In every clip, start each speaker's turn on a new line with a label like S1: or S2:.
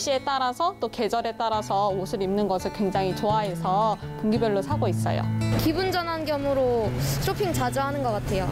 S1: 날씨에 따라서 또 계절에 따라서 옷을 입는 것을 굉장히 좋아해서 분기별로 사고 있어요.
S2: 기분 전환 겸으로 쇼핑 자주 하는 것 같아요.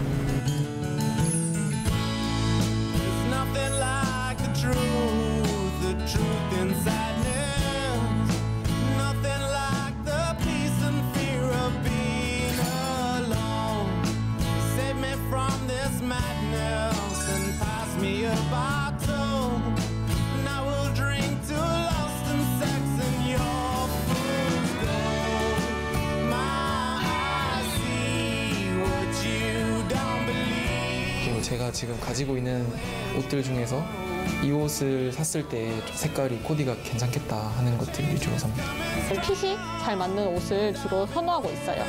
S3: 지금 가지고 있는 옷들 중에서 이 옷을 샀을 때좀 색깔이 코디가 괜찮겠다 하는 것들 위주로 삽니다.
S1: 핏이 잘 맞는 옷을 주로 선호하고 있어요.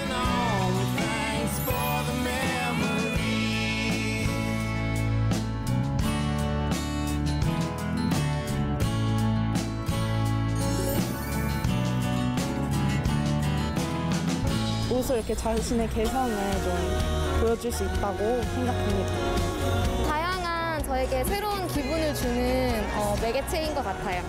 S4: 옷을 이렇게 자신의 개성을 좀 보여줄 수 있다고 생각합니다.
S2: 다양한 저에게 새로운 기분을 주는 어, 매개체인 것 같아요.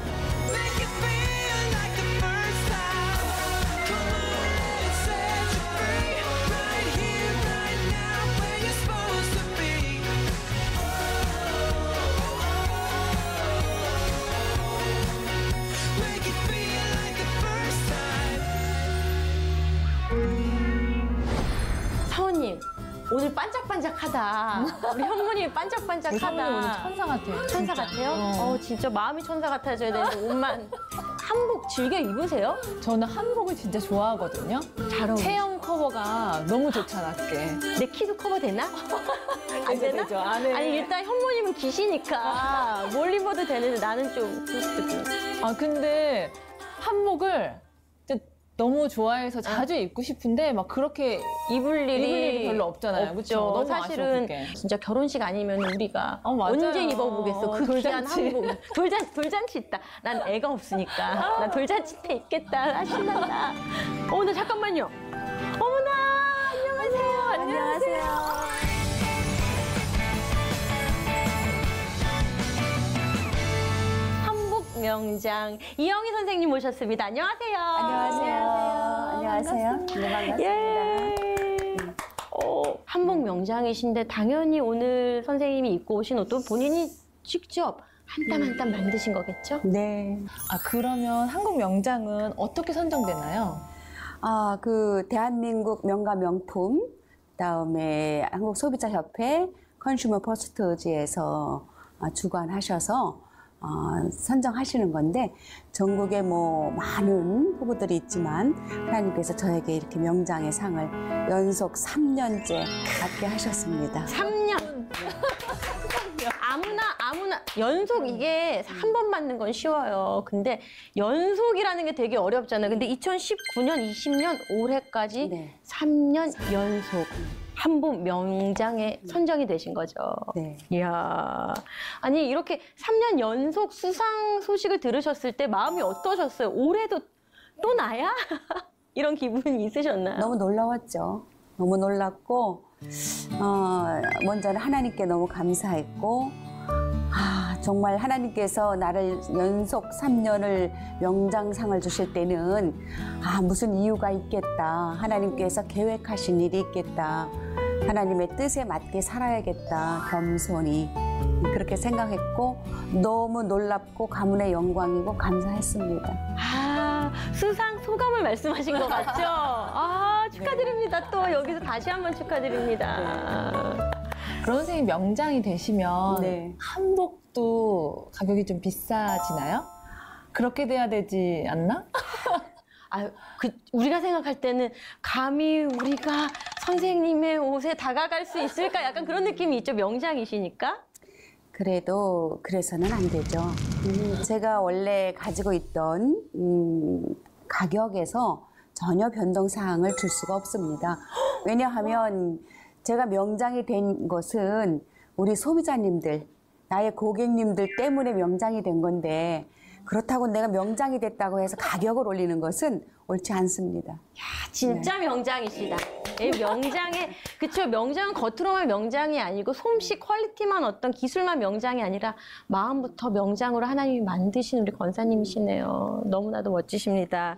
S5: 우리 현무님이 반짝반짝하다.
S6: 현무님 오늘 천사 같아요.
S5: 천사 같아요? 어 진짜 마음이 천사 같아져야 되는데 옷만 한복 즐겨 입으세요?
S6: 저는 한복을 진짜 좋아하거든요.
S5: 잘 어울려.
S6: 체형 커버가 너무 좋잖아, 그게.
S5: 내 키도 커버 되나? 안
S6: 되죠,
S5: 되나?
S6: 되죠. 안 해.
S5: 아니 일단 현무님은 기시니까 뭘 입어도 되는데 나는 좀 그렇거든.
S6: 아, 근데 한복을 너무 좋아해서 자주 입고 싶은데 막 그렇게
S5: 입을 일이,
S6: 입을 일이 별로 없잖아요. 그쵸?
S5: 없죠.
S6: 너무
S5: 사실은
S6: 아쉬워, 그게.
S5: 진짜 결혼식 아니면 우리가
S6: 어.
S5: 언제 입어보겠어. 그 귀한
S6: 돌잔치.
S5: 한복. 돌잔, 돌잔치 있다. 난 애가 없으니까. 나 돌잔치 때 입겠다. 아, 신난다. 어머나, 잠깐만요. 어머나, 안녕하세요. 안녕하세요. 한복 명장 이영희 선생님 모셨습니다. 안녕하세요.
S7: 안녕하세요. 네, 반갑습니다.
S5: 예. 어, 한복 명장이신데 당연히 오늘 선생님이 입고 오신 옷도 본인이 직접 한 땀 한땀 만드신 거겠죠?
S7: 네.
S6: 아, 그러면 한국 명장은 어떻게 선정되나요?
S7: 아, 그 대한민국 명가 명품 그다음에 한국 소비자 협회 Consumer Post지에서 아, 주관하셔서 어, 선정하시는 건데 전국에 뭐 많은 후보들이 있지만 하나님께서 저에게 이렇게 명장의 상을 연속 3년째 받게 하셨습니다.
S5: 3년. 아무나 아무나 연속 이게 한 번 맞는 건 쉬워요. 근데 연속이라는 게 되게 어렵잖아요. 근데 2019년, 20년 올해까지
S7: 네.
S5: 3년 연속 한복 명장에 선정이 되신 거죠.
S7: 네.
S5: 이야. 아니, 이렇게 3년 연속 수상 소식을 들으셨을 때 마음이 어떠셨어요? 올해도 또 나야? 이런 기분이 있으셨나요?
S7: 너무 놀라웠죠. 너무 놀랐고, 어, 먼저는 하나님께 너무 감사했고, 아, 정말 하나님께서 나를 연속 3년을 명장상을 주실 때는, 아, 무슨 이유가 있겠다. 하나님께서 계획하신 일이 있겠다. 하나님의 뜻에 맞게 살아야겠다. 겸손히. 그렇게 생각했고, 너무 놀랍고, 가문의 영광이고, 감사했습니다.
S5: 아, 수상 소감을 말씀하신 것 같죠? 아, 축하드립니다. 또 여기서 다시 한번 축하드립니다.
S6: 그런 선생님 명장이 되시면
S7: 네.
S6: 한복도 가격이 좀 비싸지나요? 그렇게 돼야 되지 않나?
S5: 아, 그 우리가 생각할 때는 감히 우리가 선생님의 옷에 다가갈 수 있을까? 약간 그런 느낌이 있죠. 명장이시니까.
S7: 그래도 그래서는 안 되죠. 음, 제가 원래 가지고 있던 음, 가격에서 전혀 변동 사항을 줄 수가 없습니다. 왜냐하면 제가 명장이 된 것은 우리 소비자님들, 나의 고객님들 때문에 명장이 된 건데 그렇다고 내가 명장이 됐다고 해서 가격을 올리는 것은 옳지 않습니다.
S5: 아, 진짜 명장이시다. 예, 명장에 그쵸 명장은 겉으로만 명장이 아니고 솜씨 퀄리티만 어떤 기술만 명장이 아니라 마음부터 명장으로 하나님이 만드신 우리 권사님이시네요. 너무나도 멋지십니다.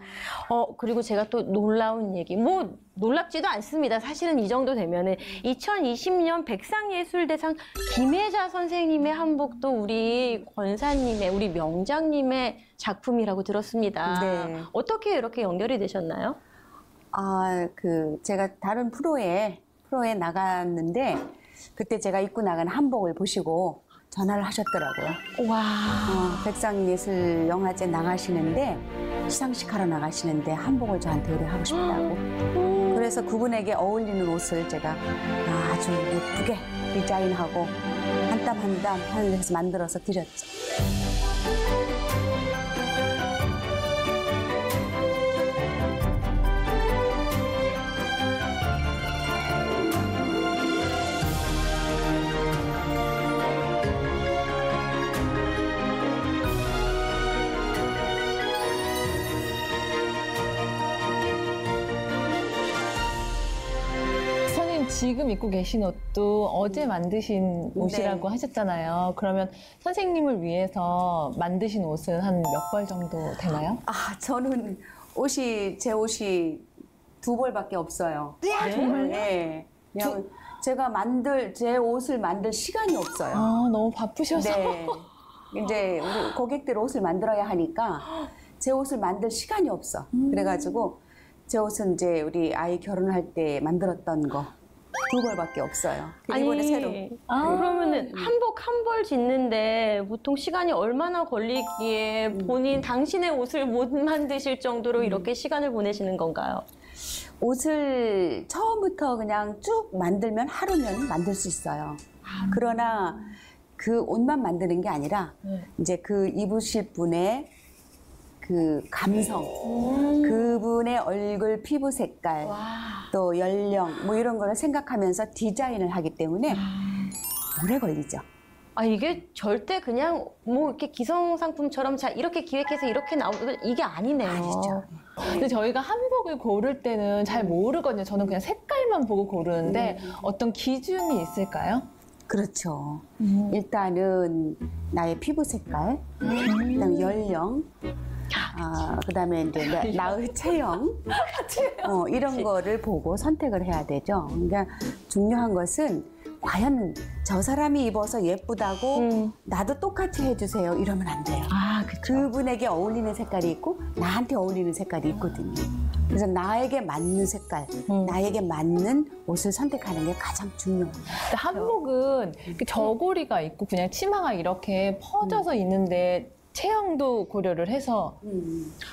S5: 어 그리고 제가 또 놀라운 얘기 뭐 놀랍지도 않습니다. 사실은 이 정도 되면은 2020년 백상예술대상 김혜자 선생님의 한복도 우리 권사님의 우리 명장님의 작품이라고 들었습니다.
S7: 네.
S5: 어떻게 이렇게 연결이 되셨나요?
S7: 아, 그 제가 다른 프로에 프로에 나갔는데 그때 제가 입고 나간 한복을 보시고 전화를 하셨더라고요.
S5: 와.
S7: 어, 백상예술 영화제 나가시는데 시상식 하러 나가시는데 한복을 저한테 의뢰하고 싶다고. 그래서 그분에게 어울리는 옷을 제가 아주 예쁘게 디자인하고 한 땀 한땀 하늘에서 만들어서 드렸죠.
S6: 지금 입고 계신 옷도 어제 만드신 옷이라고
S7: 네.
S6: 하셨잖아요. 그러면 선생님을 위해서 만드신 옷은 한 몇 벌 정도 되나요?
S7: 아, 저는 옷이 제 옷이 두 벌밖에 없어요.
S6: 정말요?
S7: 네. 그냥 제가 만들 제 옷을 만들 시간이 없어요.
S6: 아 너무 바쁘셔서.
S7: 네. 이제 우리 고객들 옷을 만들어야 하니까 제 옷을 만들 시간이 없어. 그래가지고 제 옷은 이제 우리 아이 결혼할 때 만들었던 거 두 벌밖에 없어요. 그리고 이번에 새로.
S5: 아, 그러면은 한복 한 벌 짓는데 보통 시간이 얼마나 걸리기에
S7: 음.
S5: 본인 당신의 옷을 못 만드실 정도로 이렇게 시간을 보내시는 건가요?
S7: 옷을 처음부터 그냥 쭉 만들면 하루면 만들 수 있어요. 그러나 그 옷만 만드는 게 아니라
S6: 네.
S7: 이제 그 입으실 분의 그 감성, 그분의 얼굴 피부 색깔, 또 연령 뭐 이런 거를 생각하면서 디자인을 하기 때문에 오래 걸리죠.
S5: 아 이게 절대 그냥 뭐 이렇게 기성 상품처럼 자 이렇게 기획해서 이렇게 나오는 이게 아니네요.
S7: 아니죠.
S6: 근데 저희가 한복을 고를 때는 잘 모르거든요. 저는 그냥 색깔만 보고 고르는데 어떤 기준이 있을까요?
S7: 그렇죠. 일단은 나의 피부 색깔, 그다음에 연령, 아, 그다음에 이제 나, 나의 체형, 어, 이런 거를 보고 선택을 해야 되죠. 그러니까 중요한 것은 과연 저 사람이 입어서 예쁘다고
S5: 음.
S7: 나도 똑같이 해주세요 이러면 안 돼요.
S5: 아 그쵸.
S7: 그분에게 어울리는 색깔이 있고 나한테 어울리는 색깔이 있거든요. 그래서 나에게 맞는 색깔,
S5: 음.
S7: 나에게 맞는 옷을 선택하는 게 가장 중요해요.
S6: 한복은 이렇게 저고리가 있고 그냥 치마가 이렇게 퍼져서 있는데 체형도 고려를 해서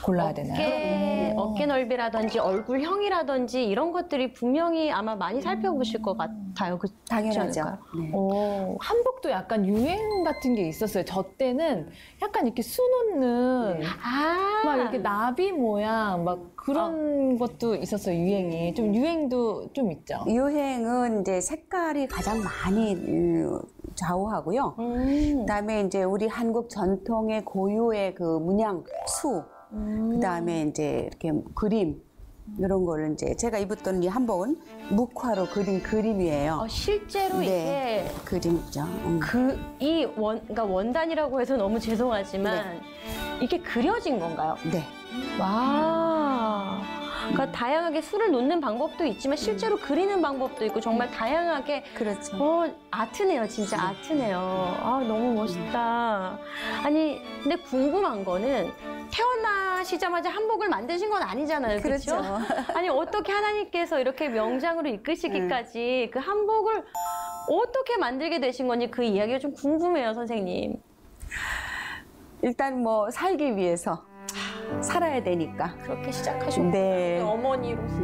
S6: 골라야 되나요?
S5: 어깨, 어깨 넓이라든지 얼굴형이라든지 이런 것들이 분명히 아마 많이 살펴보실 것 같아요. 그렇지
S7: 당연하죠.
S5: 않을까요?
S7: 네.
S5: 오.
S6: 한복도 약간 유행 같은 게 있었어요. 저 때는 약간 이렇게 수놓는
S5: 아,
S6: 막 이렇게 나비 모양 막 그런 것도 있었어요. 유행이 좀 유행도 좀 있죠.
S7: 유행은 이제 색깔이 가장 많이 음, 좌우하고요.
S5: 음.
S7: 그다음에 이제 우리 한국 전통의 고유의 그 문양, 수, 그다음에 이제 이렇게 그림 이런 거를 이제 제가 입었던 이 한복은 묵화로 그린 그림이에요.
S5: 어, 실제로
S7: 네.
S5: 이게
S7: 그림이죠. 음.
S5: 그이 원, 그러니까 원단이라고 해서 너무 죄송하지만 이게 그려진 건가요?
S7: 네.
S5: 와. 그러니까 다양하게 술을 놓는 방법도 있지만 실제로 그리는 방법도 있고 정말 다양하게
S7: 그렇죠.
S5: 어, 아트네요, 진짜 아트네요. 아, 너무 멋있다. 아니, 근데 궁금한 거는 태어나시자마자 한복을 만드신 건 아니잖아요. 그렇죠?
S7: 그렇죠.
S5: 아니, 어떻게 하나님께서 이렇게 명장으로 이끄시기까지 그 한복을 어떻게 만들게 되신 건지 그 이야기가 좀 궁금해요, 선생님.
S7: 일단 뭐 살기 위해서 살아야 되니까.
S5: 그렇게 시작하셨고
S7: 네.
S5: 어머니로서.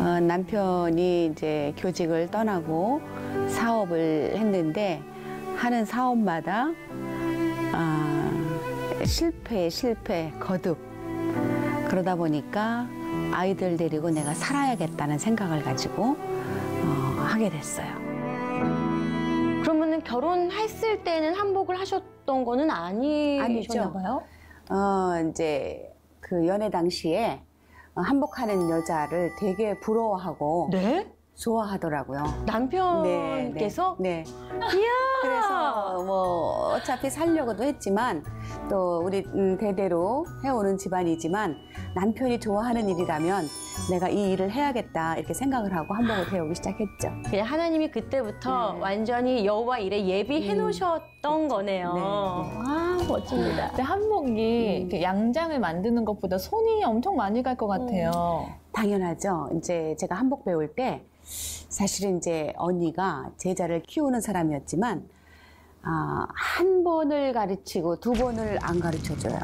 S7: 어, 남편이 이제 교직을 떠나고 사업을 했는데 하는 사업마다 아, 실패, 실패, 거듭 그러다 보니까 아이들 데리고 내가 살아야겠다는 생각을 가지고 어, 하게 됐어요.
S5: 그러면은 결혼했을 때는 한복을 하셨던 거는 아니셨나. 봐요?
S7: 어, 이제 그 연애 당시에 한복하는 여자를 되게 부러워하고
S5: 네?
S7: 좋아하더라고요.
S5: 남편께서
S7: 네. 네.
S5: 이야.
S7: 그래서 뭐 어차피 살려고도 했지만 또 우리 음, 대대로 해오는 집안이지만 남편이 좋아하는 일이라면 내가 이 일을 해야겠다 이렇게 생각을 하고 한복을 배우기 시작했죠.
S5: 그냥 하나님이 그때부터
S7: 네.
S5: 완전히 여호와 일에 예비해
S7: 음.
S5: 놓으셨던 거네요.
S7: 네, 네.
S5: 아 멋집니다.
S6: 근데 한복이 이렇게 양장을 만드는 것보다 손이 엄청 많이 갈 것 같아요.
S7: 당연하죠. 이제 제가 한복 배울 때 사실은 이제 언니가 제자를 키우는 사람이었지만 아, 한 번을 가르치고 두 번을 안 가르쳐 줘요.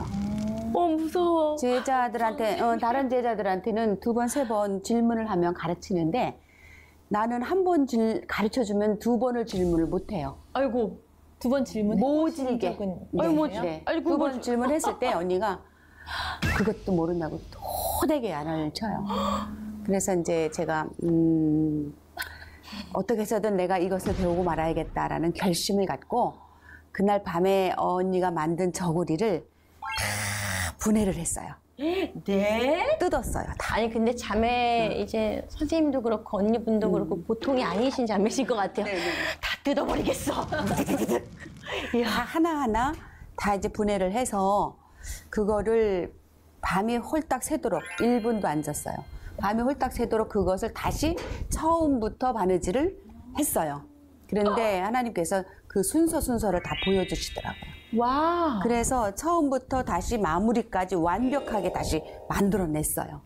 S5: 어 무서워.
S7: 제자들한테 어, 다른 제자들한테는 두 번 세 번 질문을 하면 가르치는데 나는 한 번 가르쳐 주면 두 번을 질문을 못 해요.
S5: 아이고.
S6: 두번 보신
S7: 모질게.
S5: 아이고?
S7: 네.
S5: 아이고,
S7: 두뭐번 질문했을 때 언니가 그것도 모른다고 토되게 안을 쳐요. 그래서 이제 제가 음, 어떻게 해서든 내가 이것을 배우고 말아야겠다라는 결심을 갖고 그날 밤에 언니가 만든 저고리를 다 분해를 했어요.
S5: 네?
S7: 뜯었어요. 다.
S5: 아니 근데 자매 이제 선생님도 그렇고 언니분도 그렇고 보통이 아니신 자매신 것 같아요. 다 뜯어버리겠어.
S7: 다 하나하나 다 이제 분해를 해서 그거를 밤이 홀딱 새도록 1분도 안 잤어요. 밤이 홀딱 새도록 그것을 다시 처음부터 바느질을 했어요. 그런데 하나님께서 그 순서 순서를 다 보여주시더라고요.
S5: 와.
S7: 그래서 처음부터 다시 마무리까지 완벽하게 다시 만들어냈어요.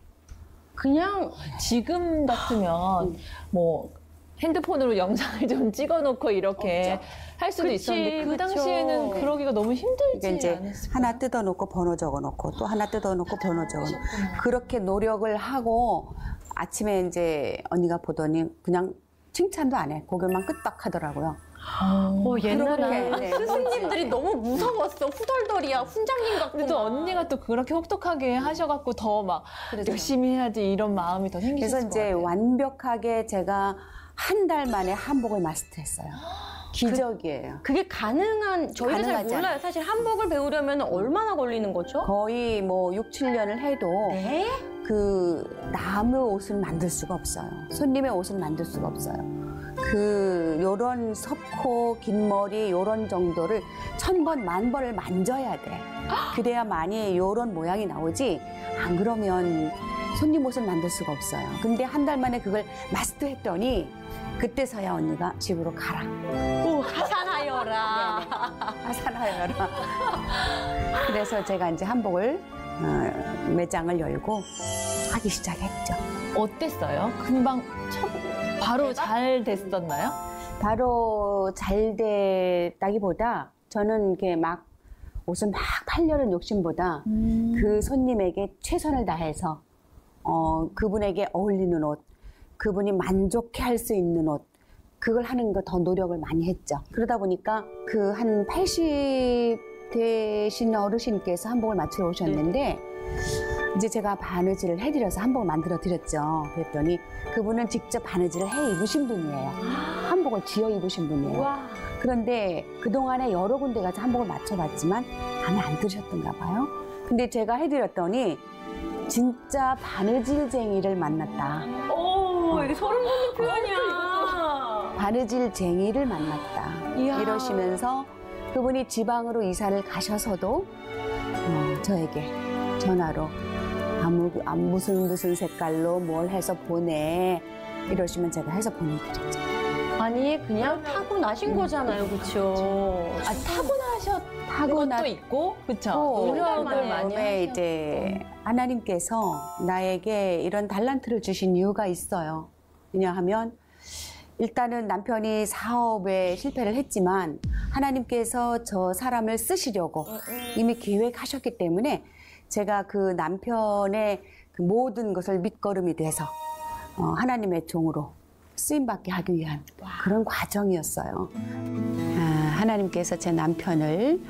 S5: 그냥
S6: 지금 같으면 뭐 핸드폰으로 영상을 좀 찍어놓고 이렇게 할 수도
S5: 그치,
S6: 있었는데 그
S5: 그쵸.
S6: 당시에는 그러기가 너무 힘들지
S7: 이제
S6: 않았을까요?
S7: 하나 뜯어놓고 번호 적어놓고 또 하나 뜯어놓고 번호 적어놓고 그렇게 노력을 하고 아침에 이제 언니가 보더니 그냥 칭찬도 안 해. 고개만 끄떡하더라고요.
S5: 어, 옛날에
S7: 그렇게, 네,
S5: 스승님들이 너무 무서웠어. 후덜덜이야. 훈장님 같고.
S6: 근데 또 언니가 또 그렇게 혹독하게 하셔갖고 더막 열심히 해야지 이런 마음이 더 생기셨을
S7: 그래서
S6: 것
S7: 이제
S6: 같아요.
S7: 완벽하게 제가 한 달 만에 한복을 마스터했어요. 기적이에요.
S5: 그게 가능한 저희가 잘
S7: 가능하지
S5: 몰라요. 사실 한복을 배우려면 얼마나 걸리는 거죠?
S7: 거의 뭐 6, 7년을 해도
S5: 네?
S7: 그 남의 옷을 만들 수가 없어요. 손님의 옷을 만들 수가 없어요. 그 요런 섭코 긴 머리 요런 정도를 천 번 만 번을 만져야 돼. 그래야만이 요런 모양이 나오지. 안 그러면 손님 옷을 만들 수가 없어요. 근데 한 달 만에 그걸 마스터했더니 그때서야 언니가 집으로 가라.
S5: 오, 하산하여라.
S7: 하산하여라. 그래서 제가 이제 한복을 어, 매장을 열고 하기 시작했죠.
S6: 어땠어요? 금방 첫 바로 잘 됐었나요?
S7: 바로 잘 됐다기보다 저는 이렇게 막 옷을 막 팔려는 욕심보다 그 손님에게 최선을 다해서 어, 그분에게 어울리는 옷, 그분이 만족해 할 수 있는 옷, 그걸 하는 거 더 노력을 많이 했죠. 그러다 보니까 그 한 80 되신 어르신께서 한복을 맞추러 오셨는데 이제 제가 바느질을 해드려서 한복을 만들어 드렸죠. 그랬더니 그분은 직접 바느질을 해 입으신 분이에요. 한복을 지어 입으신 분이에요.
S5: 와.
S7: 그런데 그동안에 여러 군데 가서 한복을 맞춰봤지만 마음에 안 들으셨던가 봐요. 근데 제가 해드렸더니 진짜 바느질쟁이를 만났다.
S5: 오, 이게 소름 돋는 표현이야.
S7: 바느질 쟁이를 만났다.
S5: 이야.
S7: 이러시면서 그분이 지방으로 이사를 가셔서도 어, 저에게 전화로 아무, 아무 무슨 무슨 색깔로 뭘 해서 보내 이러시면 제가 해서 보내드렸죠.
S5: 아니, 그냥 타고 나신 거잖아요, 그쵸?
S6: 아 타고나셨
S7: 타고나
S6: 것도 있고 그렇죠.
S7: 또
S6: 노력을 많이
S7: 그다음에
S6: 하셨
S7: 이제 하나님께서 나에게 이런 달란트를 주신 이유가 있어요. 왜냐하면 일단은 남편이 사업에 실패를 했지만 하나님께서 저 사람을 쓰시려고 이미 계획하셨기 때문에 제가 그 남편의 그 모든 것을 밑거름이 돼서 어, 하나님의 종으로 쓰임받게 하기 위한 그런 과정이었어요. 아, 하나님께서 제 남편을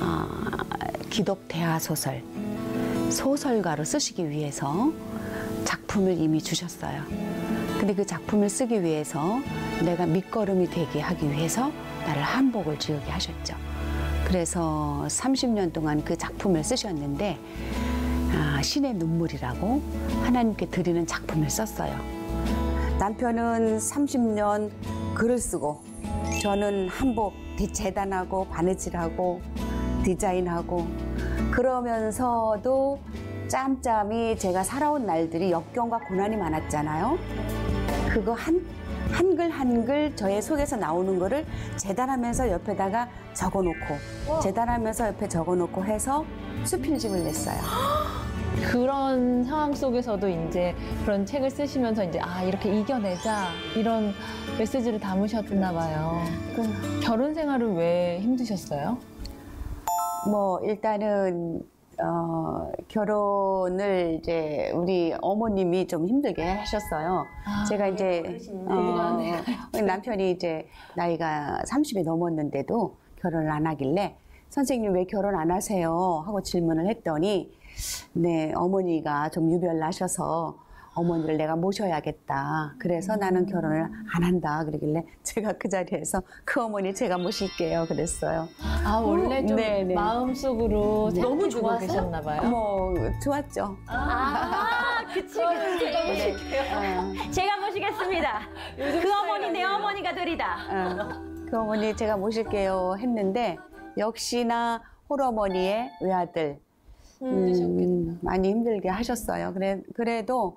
S7: 아, 기독 대화 소설 소설가로 쓰시기 위해서 작품을 이미 주셨어요. 근데 그 작품을 쓰기 위해서 내가 밑거름이 되게 하기 위해서 나를 한복을 지으게 하셨죠. 그래서 30년 동안 그 작품을 쓰셨는데 아, 신의 눈물이라고 하나님께 드리는 작품을 썼어요. 남편은 30년 글을 쓰고 저는 한복 대- 재단하고 바느질하고 디자인하고 그러면서도 짬짬이 제가 살아온 날들이 역경과 고난이 많았잖아요. 그거 한 한글 한글 저의 속에서 나오는 거를 재단하면서 옆에다가 적어놓고 재단하면서 옆에 적어놓고 해서 수필집을 냈어요.
S6: 그런 상황 속에서도 이제 그런 책을 쓰시면서 이제 아 이렇게 이겨내자 이런 메시지를 담으셨나 봐요.
S7: 그
S6: 결혼 생활은 왜 힘드셨어요?
S7: 뭐 일단은 어, 결혼을 이제 우리 어머님이 좀 힘들게 하셨어요. 제가 이제 어, 우리 남편이 이제 나이가 30이 넘었는데도 결혼을 안 하길래 선생님 왜 결혼 안 하세요? 하고 질문을 했더니 네 어머니가 좀 유별나셔서 어머니를 내가 모셔야겠다. 그래서 나는 결혼을 안 한다. 그러길래 제가 그 자리에서 그 어머니 제가 모실게요. 그랬어요.
S6: 아 원래 좀
S7: 네, 네.
S6: 마음속으로
S5: 너무
S6: 생각해두고
S5: 좋아서?
S6: 계셨나 봐요.
S7: 뭐 좋았죠.
S5: 아, 그치, 그치. 제가 모실게요.
S7: 어,
S5: 제가 모시겠습니다. 그 어머니 내 어머니가 되리다.
S7: 어. 그 어머니 제가 모실게요 했는데 역시나 홀어머니의 외아들 음, 많이 힘들게 하셨어요. 그래 그래도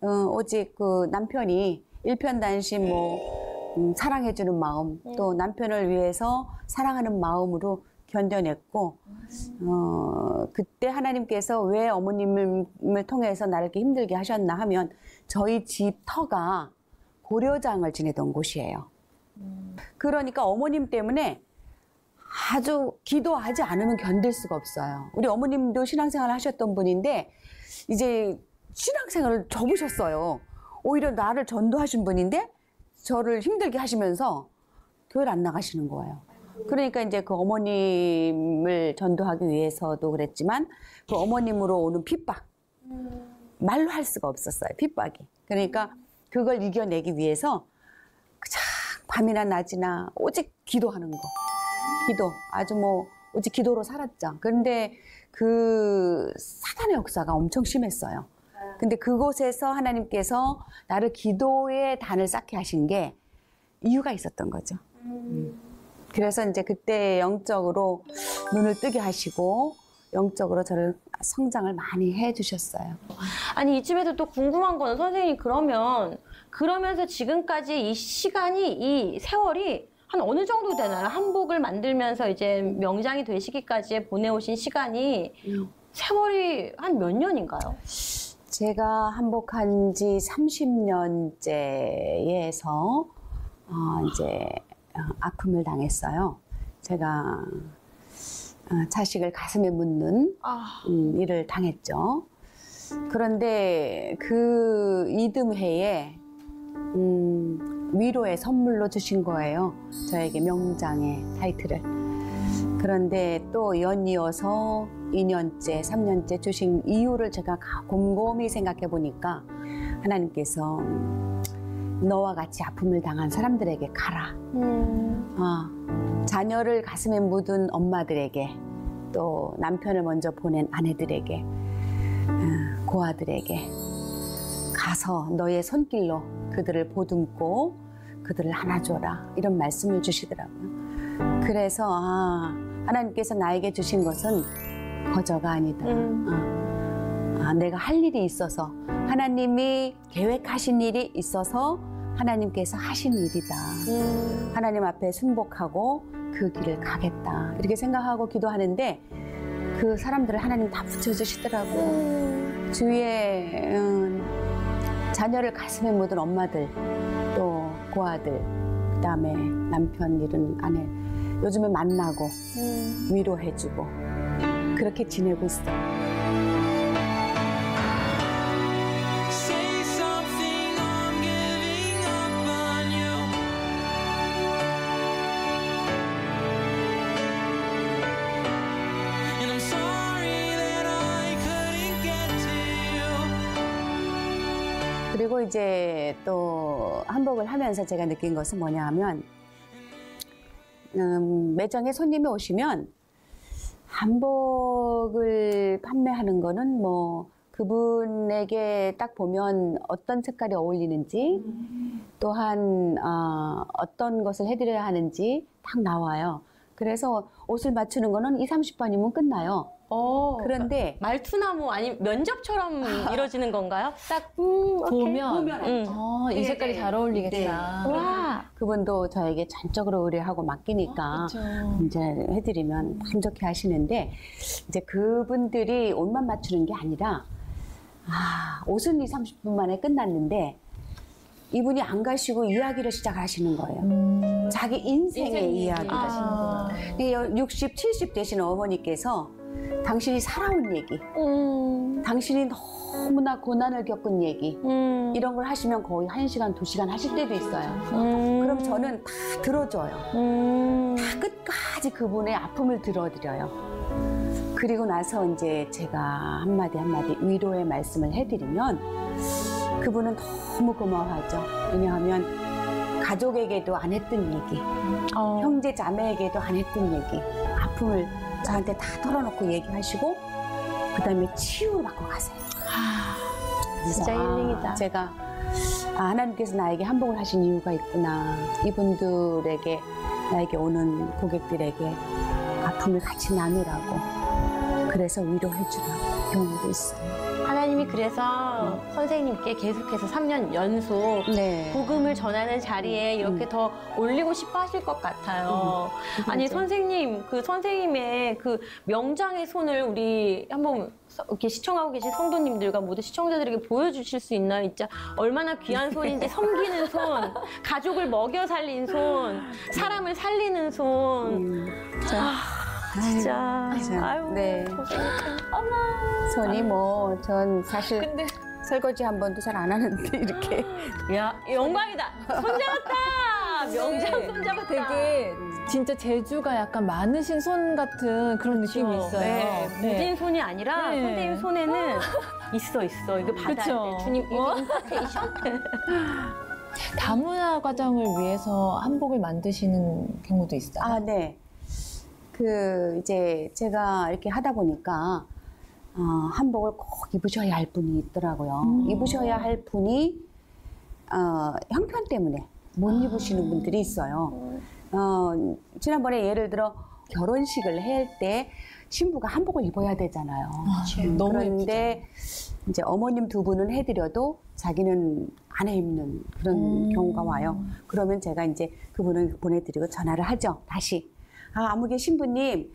S7: 어, 오직 그 남편이 일편단심 뭐 음, 사랑해주는 마음 또 남편을 위해서 사랑하는 마음으로 견뎌냈고 어, 그때 하나님께서 왜 어머님을 통해서 나를 이렇게 힘들게 하셨나 하면 저희 집 터가 고려장을 지내던 곳이에요. 그러니까 어머님 때문에 아주 기도하지 않으면 견딜 수가 없어요. 우리 어머님도 신앙생활 하셨던 분인데 이제 신앙생활을 접으셨어요. 오히려 나를 전도하신 분인데 저를 힘들게 하시면서 교회를 안 나가시는 거예요. 그러니까 이제 그 어머님을 전도하기 위해서도 그랬지만 그 어머님으로 오는 핍박 말로 할 수가 없었어요. 핍박이. 그러니까 그걸 이겨내기 위해서 그냥 밤이나 낮이나 오직 기도하는 거. 기도. 아주 뭐 오직 기도로 살았죠. 그런데 그 사단의 역사가 엄청 심했어요. 근데 그곳에서 하나님께서 나를 기도의 단을 쌓게 하신 게 이유가 있었던 거죠. 음. 그래서 이제 그때 영적으로 눈을 뜨게 하시고 영적으로 저를 성장을 많이 해 주셨어요.
S5: 아니 이쯤에서 또 궁금한 거는 선생님 그러면 그러면서 지금까지 이 시간이 이 세월이 한 어느 정도 되나요? 한복을 만들면서 이제 명장이 되시기까지 보내오신 시간이 세월이 한 몇 년인가요?
S7: 제가 한복한 지 30년째에서 어, 이제 어, 아픔을 당했어요. 제가 어, 자식을 가슴에 묻는 음, 일을 당했죠. 그런데 그 이듬해에 음, 위로의 선물로 주신 거예요. 저에게 명장의 타이틀을. 그런데 또 연이어서 2년째, 3년째 주신 이유를 제가 가- 곰곰이 생각해 보니까 하나님께서 너와 같이 아픔을 당한 사람들에게 가라. 어, 자녀를 가슴에 묻은 엄마들에게 또 남편을 먼저 보낸 아내들에게 어, 고아들에게 가서 너의 손길로 그들을 보듬고 그들을 안아줘라 이런 말씀을 주시더라고요. 그래서 아, 하나님께서 나에게 주신 것은 거저가 아니다. 어. 아, 내가 할 일이 있어서 하나님이 계획하신 일이 있어서 하나님께서 하신 일이다. 하나님 앞에 순복하고 그 길을 가겠다. 이렇게 생각하고 기도하는데 그 사람들을 하나님 다 붙여주시더라고요. 주위에 음, 자녀를 가슴에 묻은 엄마들, 또 고아들, 그 다음에 남편 잃은 아내, 요즘에 만나고 위로해주고 그렇게 지내고 있어요. 이제 또 한복을 하면서 제가 느낀 것은 뭐냐 하면 음, 매장에 손님이 오시면 한복을 판매하는 거는 뭐 그분에게 딱 보면 어떤 색깔이 어울리는지 또한 어, 어떤 것을 해드려야 하는지 딱 나와요. 그래서 옷을 맞추는 거는 2, 30번이면 끝나요.
S5: 어,
S7: 그런데
S5: 말투나무 아니면 면접처럼 이루어지는 건가요? 딱 음, 오케이.
S6: 보면,
S5: 음.
S6: 어, 이 색깔이 잘 어울리겠다.
S5: 와.
S7: 그분도 저에게 전적으로 의뢰하고 맡기니까
S6: 그렇죠.
S7: 이제 해드리면 만족해 하시는데 이제 그분들이 옷만 맞추는 게 아니라 아, 옷은 2, 30분 만에 끝났는데 이분이 안 가시고 이야기를 시작하시는 거예요. 자기 인생의 이야기를.
S5: 아.
S7: 근데 60, 70 되신 어머니께서 당신이 살아온 얘기,
S5: 음.
S7: 당신이 너무나 고난을 겪은 얘기,
S5: 음.
S7: 이런 걸 하시면 거의 1시간, 2시간 하실 때도 있어요.
S5: 음.
S7: 그럼 저는 다 들어줘요.
S5: 음.
S7: 다 끝까지 그분의 아픔을 들어드려요. 그리고 나서 이제 제가 한마디 한마디 위로의 말씀을 해드리면 그분은 너무 고마워하죠. 왜냐하면 가족에게도 안 했던 얘기,
S5: 어.
S7: 형제 자매에게도 안 했던 얘기, 아픔을 저한테 다 털어놓고 얘기하시고 그 다음에 치유를 받고 가세요. 그래서
S5: 진짜 힐링이다.
S7: 아, 제가 아, 하나님께서 나에게 한복을 하신 이유가 있구나. 이분들에게 나에게 오는 고객들에게 아픔을 같이 나누라고. 그래서 위로해주라고 경우도 있어요.
S5: 하나님이 그래서 선생님께 계속해서 3년 연속
S7: 네.
S5: 복음을 전하는 자리에 이렇게 더 올리고 싶어 하실 것 같아요. 아니,
S7: 그렇죠.
S5: 선생님, 그 선생님의 그 명장의 손을 우리 한번 서- 이렇게 시청하고 계신 성도님들과 모두 시청자들에게 보여주실 수 있나요? 진짜 얼마나 귀한 손인지 섬기는 손, 가족을 먹여 살린 손, 사람을 살리는 손.
S7: 음, 자,
S5: 진짜.
S7: 자,
S5: 아유,
S7: 네.
S5: 고생했어요.
S7: 손이 뭐, 전 사실
S6: 근데
S7: 설거지 한 번도 잘 안 하는데 이렇게.
S5: 야, 영광이다. 손 잡았다. 명장 손 잡았다.
S6: 되게 진짜 재주가 약간 많으신 손 같은 그런 느낌이 있어요.
S5: 네, 무딘 손이 아니라
S6: 네.
S5: 선생님 손에는 있어 있어. 이거 받아야
S6: 그쵸.
S5: 돼. 주님 이거
S6: 어?
S5: 임파테이션.
S6: 다문화 과정을 위해서 한복을 만드시는 경우도 있어요.
S7: 아, 네. 그, 이제 제가 이렇게 하다 보니까, 어, 한복을 꼭 입으셔야 할 분이 있더라고요.
S6: 음.
S7: 입으셔야 할 분이, 어, 형편 때문에 못
S6: 아.
S7: 입으시는 분들이 있어요. 어, 지난번에 예를 들어 결혼식을 할 때 신부가 한복을 입어야 되잖아요. 음,
S6: 너무
S7: 그런데 이제 어머님 두 분은 해드려도 자기는 안 해 입는 그런
S6: 음.
S7: 경우가 와요. 그러면 제가 이제 그분을 보내드리고 전화를 하죠. 다시. 아, 아무개 신부님,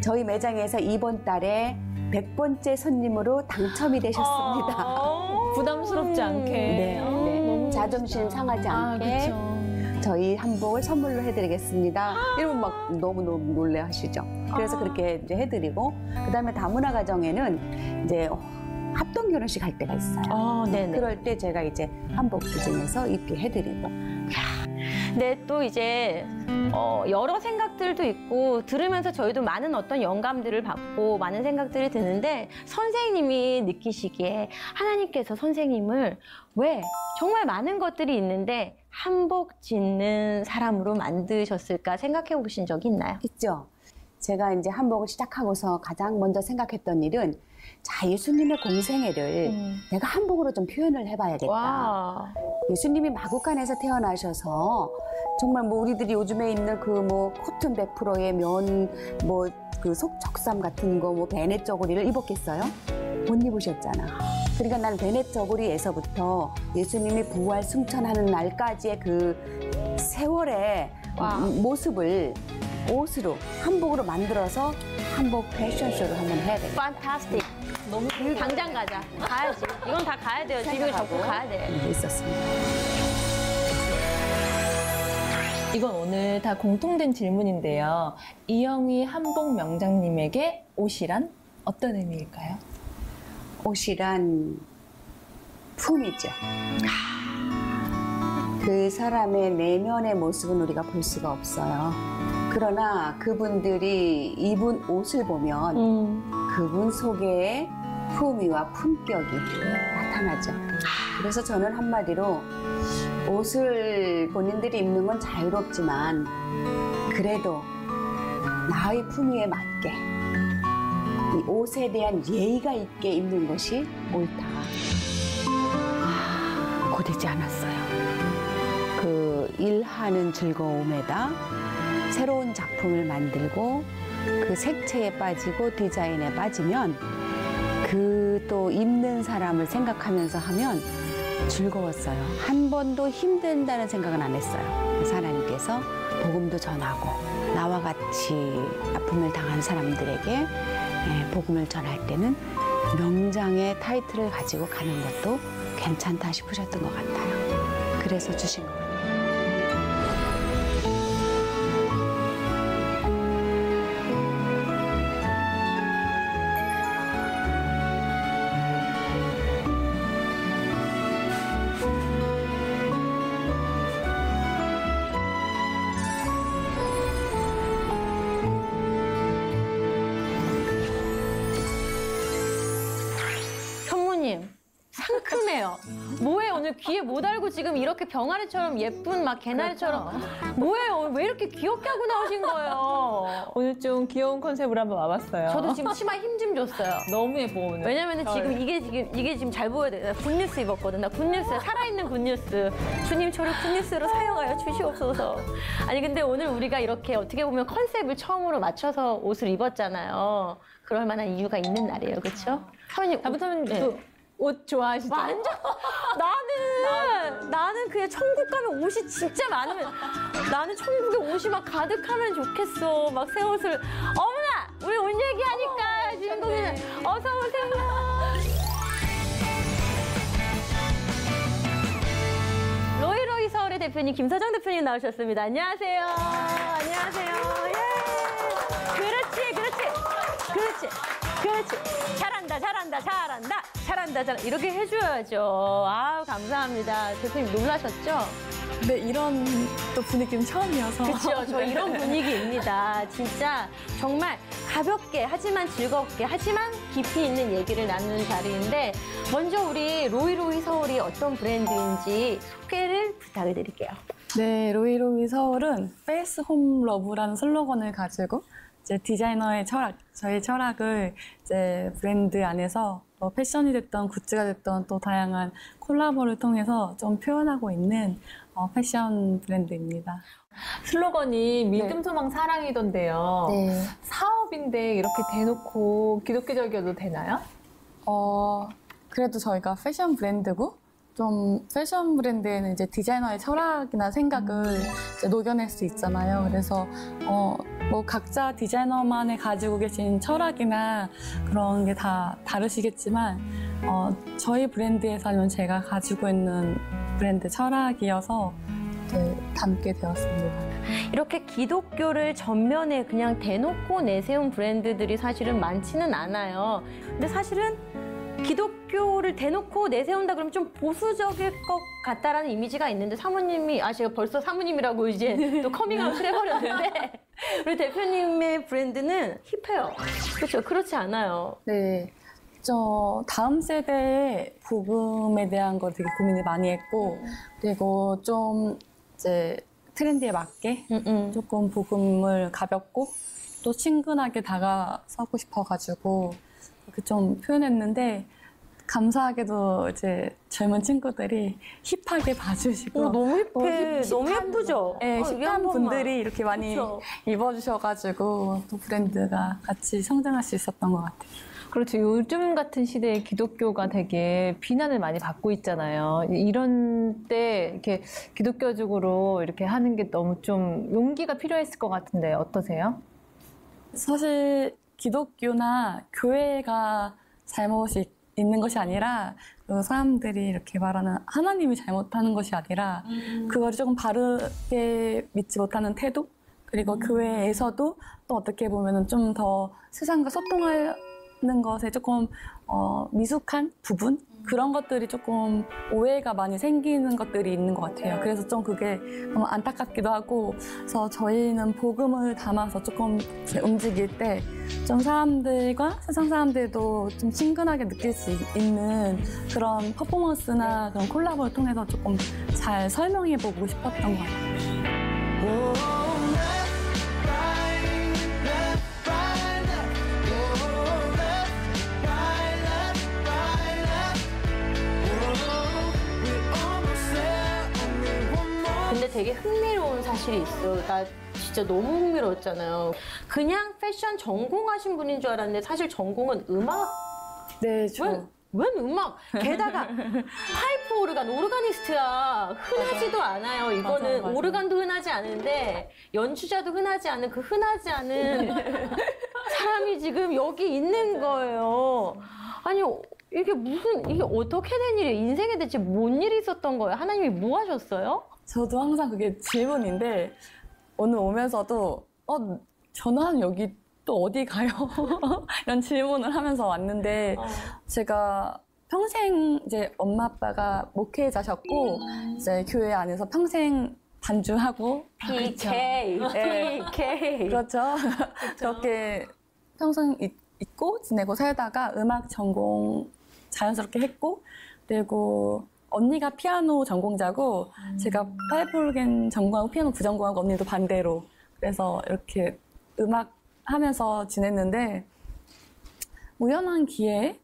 S7: 저희 매장에서 이번 달에 100번째 손님으로 당첨이 되셨습니다.
S5: 어.
S6: 부담스럽지 않게.
S7: 네,
S6: 아,
S7: 네.
S6: 너무
S7: 자존심. 상하지
S6: 아,
S7: 않게
S6: 그쵸.
S7: 저희 한복을 선물로 해드리겠습니다. 이러면 막 너무너무 놀래 하시죠. 그래서 그렇게 이제 해드리고, 그 다음에 다문화 가정에는 이제 합동 결혼식 할 때가 있어요.
S5: 어, 네네.
S7: 그럴 때 제가 이제 한복 기준에서 입게 해드리고.
S5: 근데 또 이제 어, 여러 생각들도 있고 들으면서 저희도 많은 어떤 영감들을 받고 많은 생각들이 드는데 선생님이 느끼시기에 하나님께서 선생님을 왜 정말 많은 것들이 있는데 한복 짓는 사람으로 만드셨을까 생각해 보신 적이 있나요?
S7: 있죠. 제가 이제 한복을 시작하고서 가장 먼저 생각했던 일은 자, 예수님의 공생애를 내가 한복으로 좀 표현을 해봐야겠다.
S5: 와.
S7: 예수님이 마국간에서 태어나셔서 정말 뭐 우리들이 요즘에 입는 그 뭐 코튼 100%의 면 뭐 그 속적삼 같은 거 뭐 베넷 저고리를 입었겠어요? 못 입으셨잖아. 그러니까 난 베넷 저고리에서부터 예수님이 부활 승천하는 날까지의 그 세월의
S5: 와.
S7: 모습을 옷으로 한복으로 만들어서 한복 패션쇼를 한번 해야 돼.
S5: 판타스틱. 너무 당장 가자. 가야지. 이건 다 가야 돼요. 집을 잡고 가야 돼.
S7: 네, 있었습니다.
S6: 이건 오늘 다 공통된 질문인데요. 이영희 한복 명장님에게 옷이란 어떤 의미일까요?
S7: 옷이란 품이죠. 그 사람의 내면의 모습은 우리가 볼 수가 없어요. 그러나 그분들이 입은 옷을 보면
S5: 음.
S7: 그분 속에 품위와 품격이 나타나죠. 그래서 저는 한마디로 옷을 본인들이 입는 건 자유롭지만 그래도 나의 품위에 맞게 이 옷에 대한 예의가 있게 입는 것이 옳다. 아, 고되지 않았어요. 그 일하는 즐거움에다 새로운 작품을 만들고 그 색채에 빠지고 디자인에 빠지면 그 또 입는 사람을 생각하면서 하면 즐거웠어요. 한 번도 힘든다는 생각은 안 했어요. 그래서 하나님께서 복음도 전하고 나와 같이 아픔을 당한 사람들에게 예, 복음을 전할 때는 명장의 타이틀을 가지고 가는 것도 괜찮다 싶으셨던 것 같아요. 그래서 주신 것 같아요.
S5: 지금 이렇게 병아리처럼 예쁜 막 개나리처럼 뭐예요? 왜 이렇게 귀엽게 하고 나오신 거예요?
S6: 오늘 좀 귀여운 컨셉으로 한번 와봤어요.
S5: 저도 지금 치마 힘 좀 줬어요.
S6: 너무 예뻐 오늘.
S5: 왜냐면은 지금 이게 지금 이게 지금 잘 보여야 돼. 나 good news 입었거든. 나 good news 살아있는 good news. 주님 저를 good news로 사용하여 주시옵소서. 아니 근데 오늘 우리가 이렇게 어떻게 보면 컨셉을 처음으로 맞춰서 옷을 입었잖아요. 그럴 만한 이유가 있는 날이에요, 그렇죠? 사모님
S6: 다부터는
S5: 네.
S6: 또옷 좋아하시죠?
S5: 완전 나는 그냥 천국 가면 옷이 진짜 많으면 나는 천국에 옷이 막 가득하면 좋겠어. 막 새 옷을. 어머나! 우리 옷 얘기하니까 주인공이 어서 오세요. 로이로이 서울의 대표님 김서정 대표님 나오셨습니다. 안녕하세요. 안녕하세요. 예. 그렇지 그렇지. 그렇지. 그렇지. 잘한다 잘한다 잘한다 잘한다 잘 이렇게 해줘야죠 아우 감사합니다 대표님 놀라셨죠?
S4: 근데 이런 또 분위기는 처음이어서.
S5: 그렇죠. 저 이런 분위기입니다. 진짜 정말 가볍게 하지만 즐겁게 하지만 깊이 있는 얘기를 나누는 자리인데 먼저 우리 로이로이 서울이 어떤 브랜드인지 소개를 부탁을 드릴게요.
S4: 네, 로이로이 서울은 Faith Hope Love라는 슬로건을 가지고 이제 디자이너의 철학, 저희 철학을 이제 브랜드 안에서 뭐 패션이 됐던 굿즈가 됐던 또 다양한 콜라보를 통해서 좀 표현하고 있는 어, 패션 브랜드입니다.
S6: 슬로건이 믿음, 소망, 사랑이던데요.
S4: 네.
S6: 사업인데 이렇게 대놓고 기독교적이어도 되나요?
S4: 어, 그래도 저희가 패션 브랜드고 좀 패션 브랜드에는 이제 디자이너의 철학이나 생각을 녹여낼 수 있잖아요. 그래서 어, 뭐 각자 디자이너만의 가지고 계신 철학이나 그런 게 다 다르시겠지만 어, 저희 브랜드에서는 제가 가지고 있는 브랜드 철학이어서 담게 되었습니다.
S5: 이렇게 기독교를 전면에 그냥 대놓고 내세운 브랜드들이 사실은 많지는 않아요. 근데 사실은 기독교를 대놓고 내세운다 그러면 좀 보수적일 것 같다라는 이미지가 있는데 사모님이 아 제가 벌써 사모님이라고 이제 또 커밍아웃을 해버렸는데 우리 대표님의 브랜드는 힙해요. 그렇죠? 그렇지 않아요.
S4: 네. 저 다음 세대의 복음에 대한 걸 되게 고민을 많이 했고 그리고 좀 이제 트렌드에 맞게
S5: 음, 음.
S4: 조금 복음을 가볍고 또 친근하게 다가서고 싶어가지고 좀 표현했는데 감사하게도 이제 젊은 친구들이 힙하게 봐주시고
S5: 어, 너무 힙해.
S4: 어, 힙-
S5: 너무 예쁘죠?
S4: 네,
S5: 어,
S4: 힙한. 분들이 이렇게 많이
S5: 그쵸?
S4: 입어주셔가지고 또 브랜드가 같이 성장할 수 있었던 것 같아요.
S6: 그렇죠. 요즘 같은 시대에 기독교가 되게 비난을 많이 받고 있잖아요. 이런 때 이렇게 기독교적으로 이렇게 하는 게 너무 좀 용기가 필요했을 것 같은데 어떠세요?
S4: 사실 기독교나 교회가 잘못이 있는 것이 아니라 그 사람들이 이렇게 말하는 하나님이 잘못하는 것이 아니라 그걸 조금 바르게 믿지 못하는 태도? 그리고 교회에서도 또 어떻게 보면은 좀 더 세상과 소통하는 것에 조금 어, 미숙한 부분 그런 것들이 조금 오해가 많이 생기는 것들이 있는 것 같아요. 그래서 좀 그게 너무 안타깝기도 하고, 그래서 저희는 복음을 담아서 조금 움직일 때 좀 사람들과 세상 사람들도 좀 친근하게 느낄 수 있는 그런 퍼포먼스나 그런 콜라보를 통해서 조금 잘 설명해 보고 싶었던 것 같아요.
S5: 되게 흥미로운 사실이 있어. 나 진짜 너무 흥미로웠잖아요. 그냥 패션 전공하신 분인 줄 알았는데 사실 전공은 음악
S4: 네, 저
S5: 웬, 웬 음악? 게다가 파이프 오르간, 오르가니스트야. 흔하지도 않아요. 이거는
S4: 맞아요, 맞아요.
S5: 오르간도 흔하지 않은데 연주자도 흔하지 않은 그 흔하지 않은 사람이 지금 여기 있는 거예요. 아니 이게 무슨 이게 어떻게 된 일이에요? 인생에 대체 뭔 일이 있었던 거예요? 하나님이 뭐 하셨어요?
S4: 저도 항상 그게 질문인데 오늘 오면서도 어 저는 여기 또 어디 가요? 이런 질문을 하면서 왔는데 제가 평생 이제 엄마 아빠가 목회자셨고 이제 교회 안에서 평생 반주하고
S5: PK,
S4: 네.
S5: PK.
S4: 그렇죠. 그렇게 평생 있, 있고 지내고 살다가 음악 전공 자연스럽게 했고 그리고 언니가 피아노 전공자고 제가 파이프 오르겐 전공하고 피아노 부전공하고 언니도 반대로 그래서 이렇게 음악 하면서 지냈는데 우연한 기회에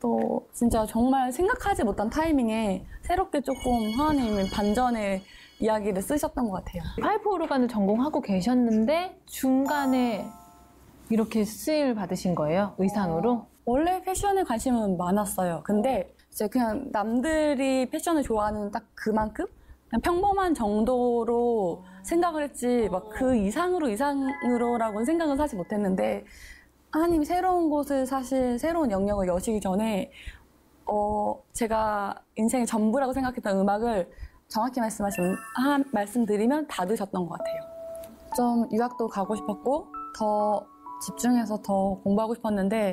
S4: 또 진짜 정말 생각하지 못한 타이밍에 새롭게 조금 하나님이 반전의 이야기를 쓰셨던 것 같아요.
S6: 파이프 오르간을 전공하고 계셨는데 중간에 이렇게 쓰임 받으신 거예요? 의상으로?
S4: 원래 패션에 관심은 많았어요. 근데 이제 그냥 남들이 패션을 좋아하는 딱 그만큼 그냥 평범한 정도로 생각을 했지 막 그 이상으로 이상으로라고는 생각은 사실 못했는데 하나님이 새로운 곳을 사실 새로운 영역을 여시기 전에 어 제가 인생의 전부라고 생각했던 음악을 정확히 말씀하시면 하- 말씀드리면 닫으셨던 것 같아요. 좀 유학도 가고 싶었고 더 집중해서 더 공부하고 싶었는데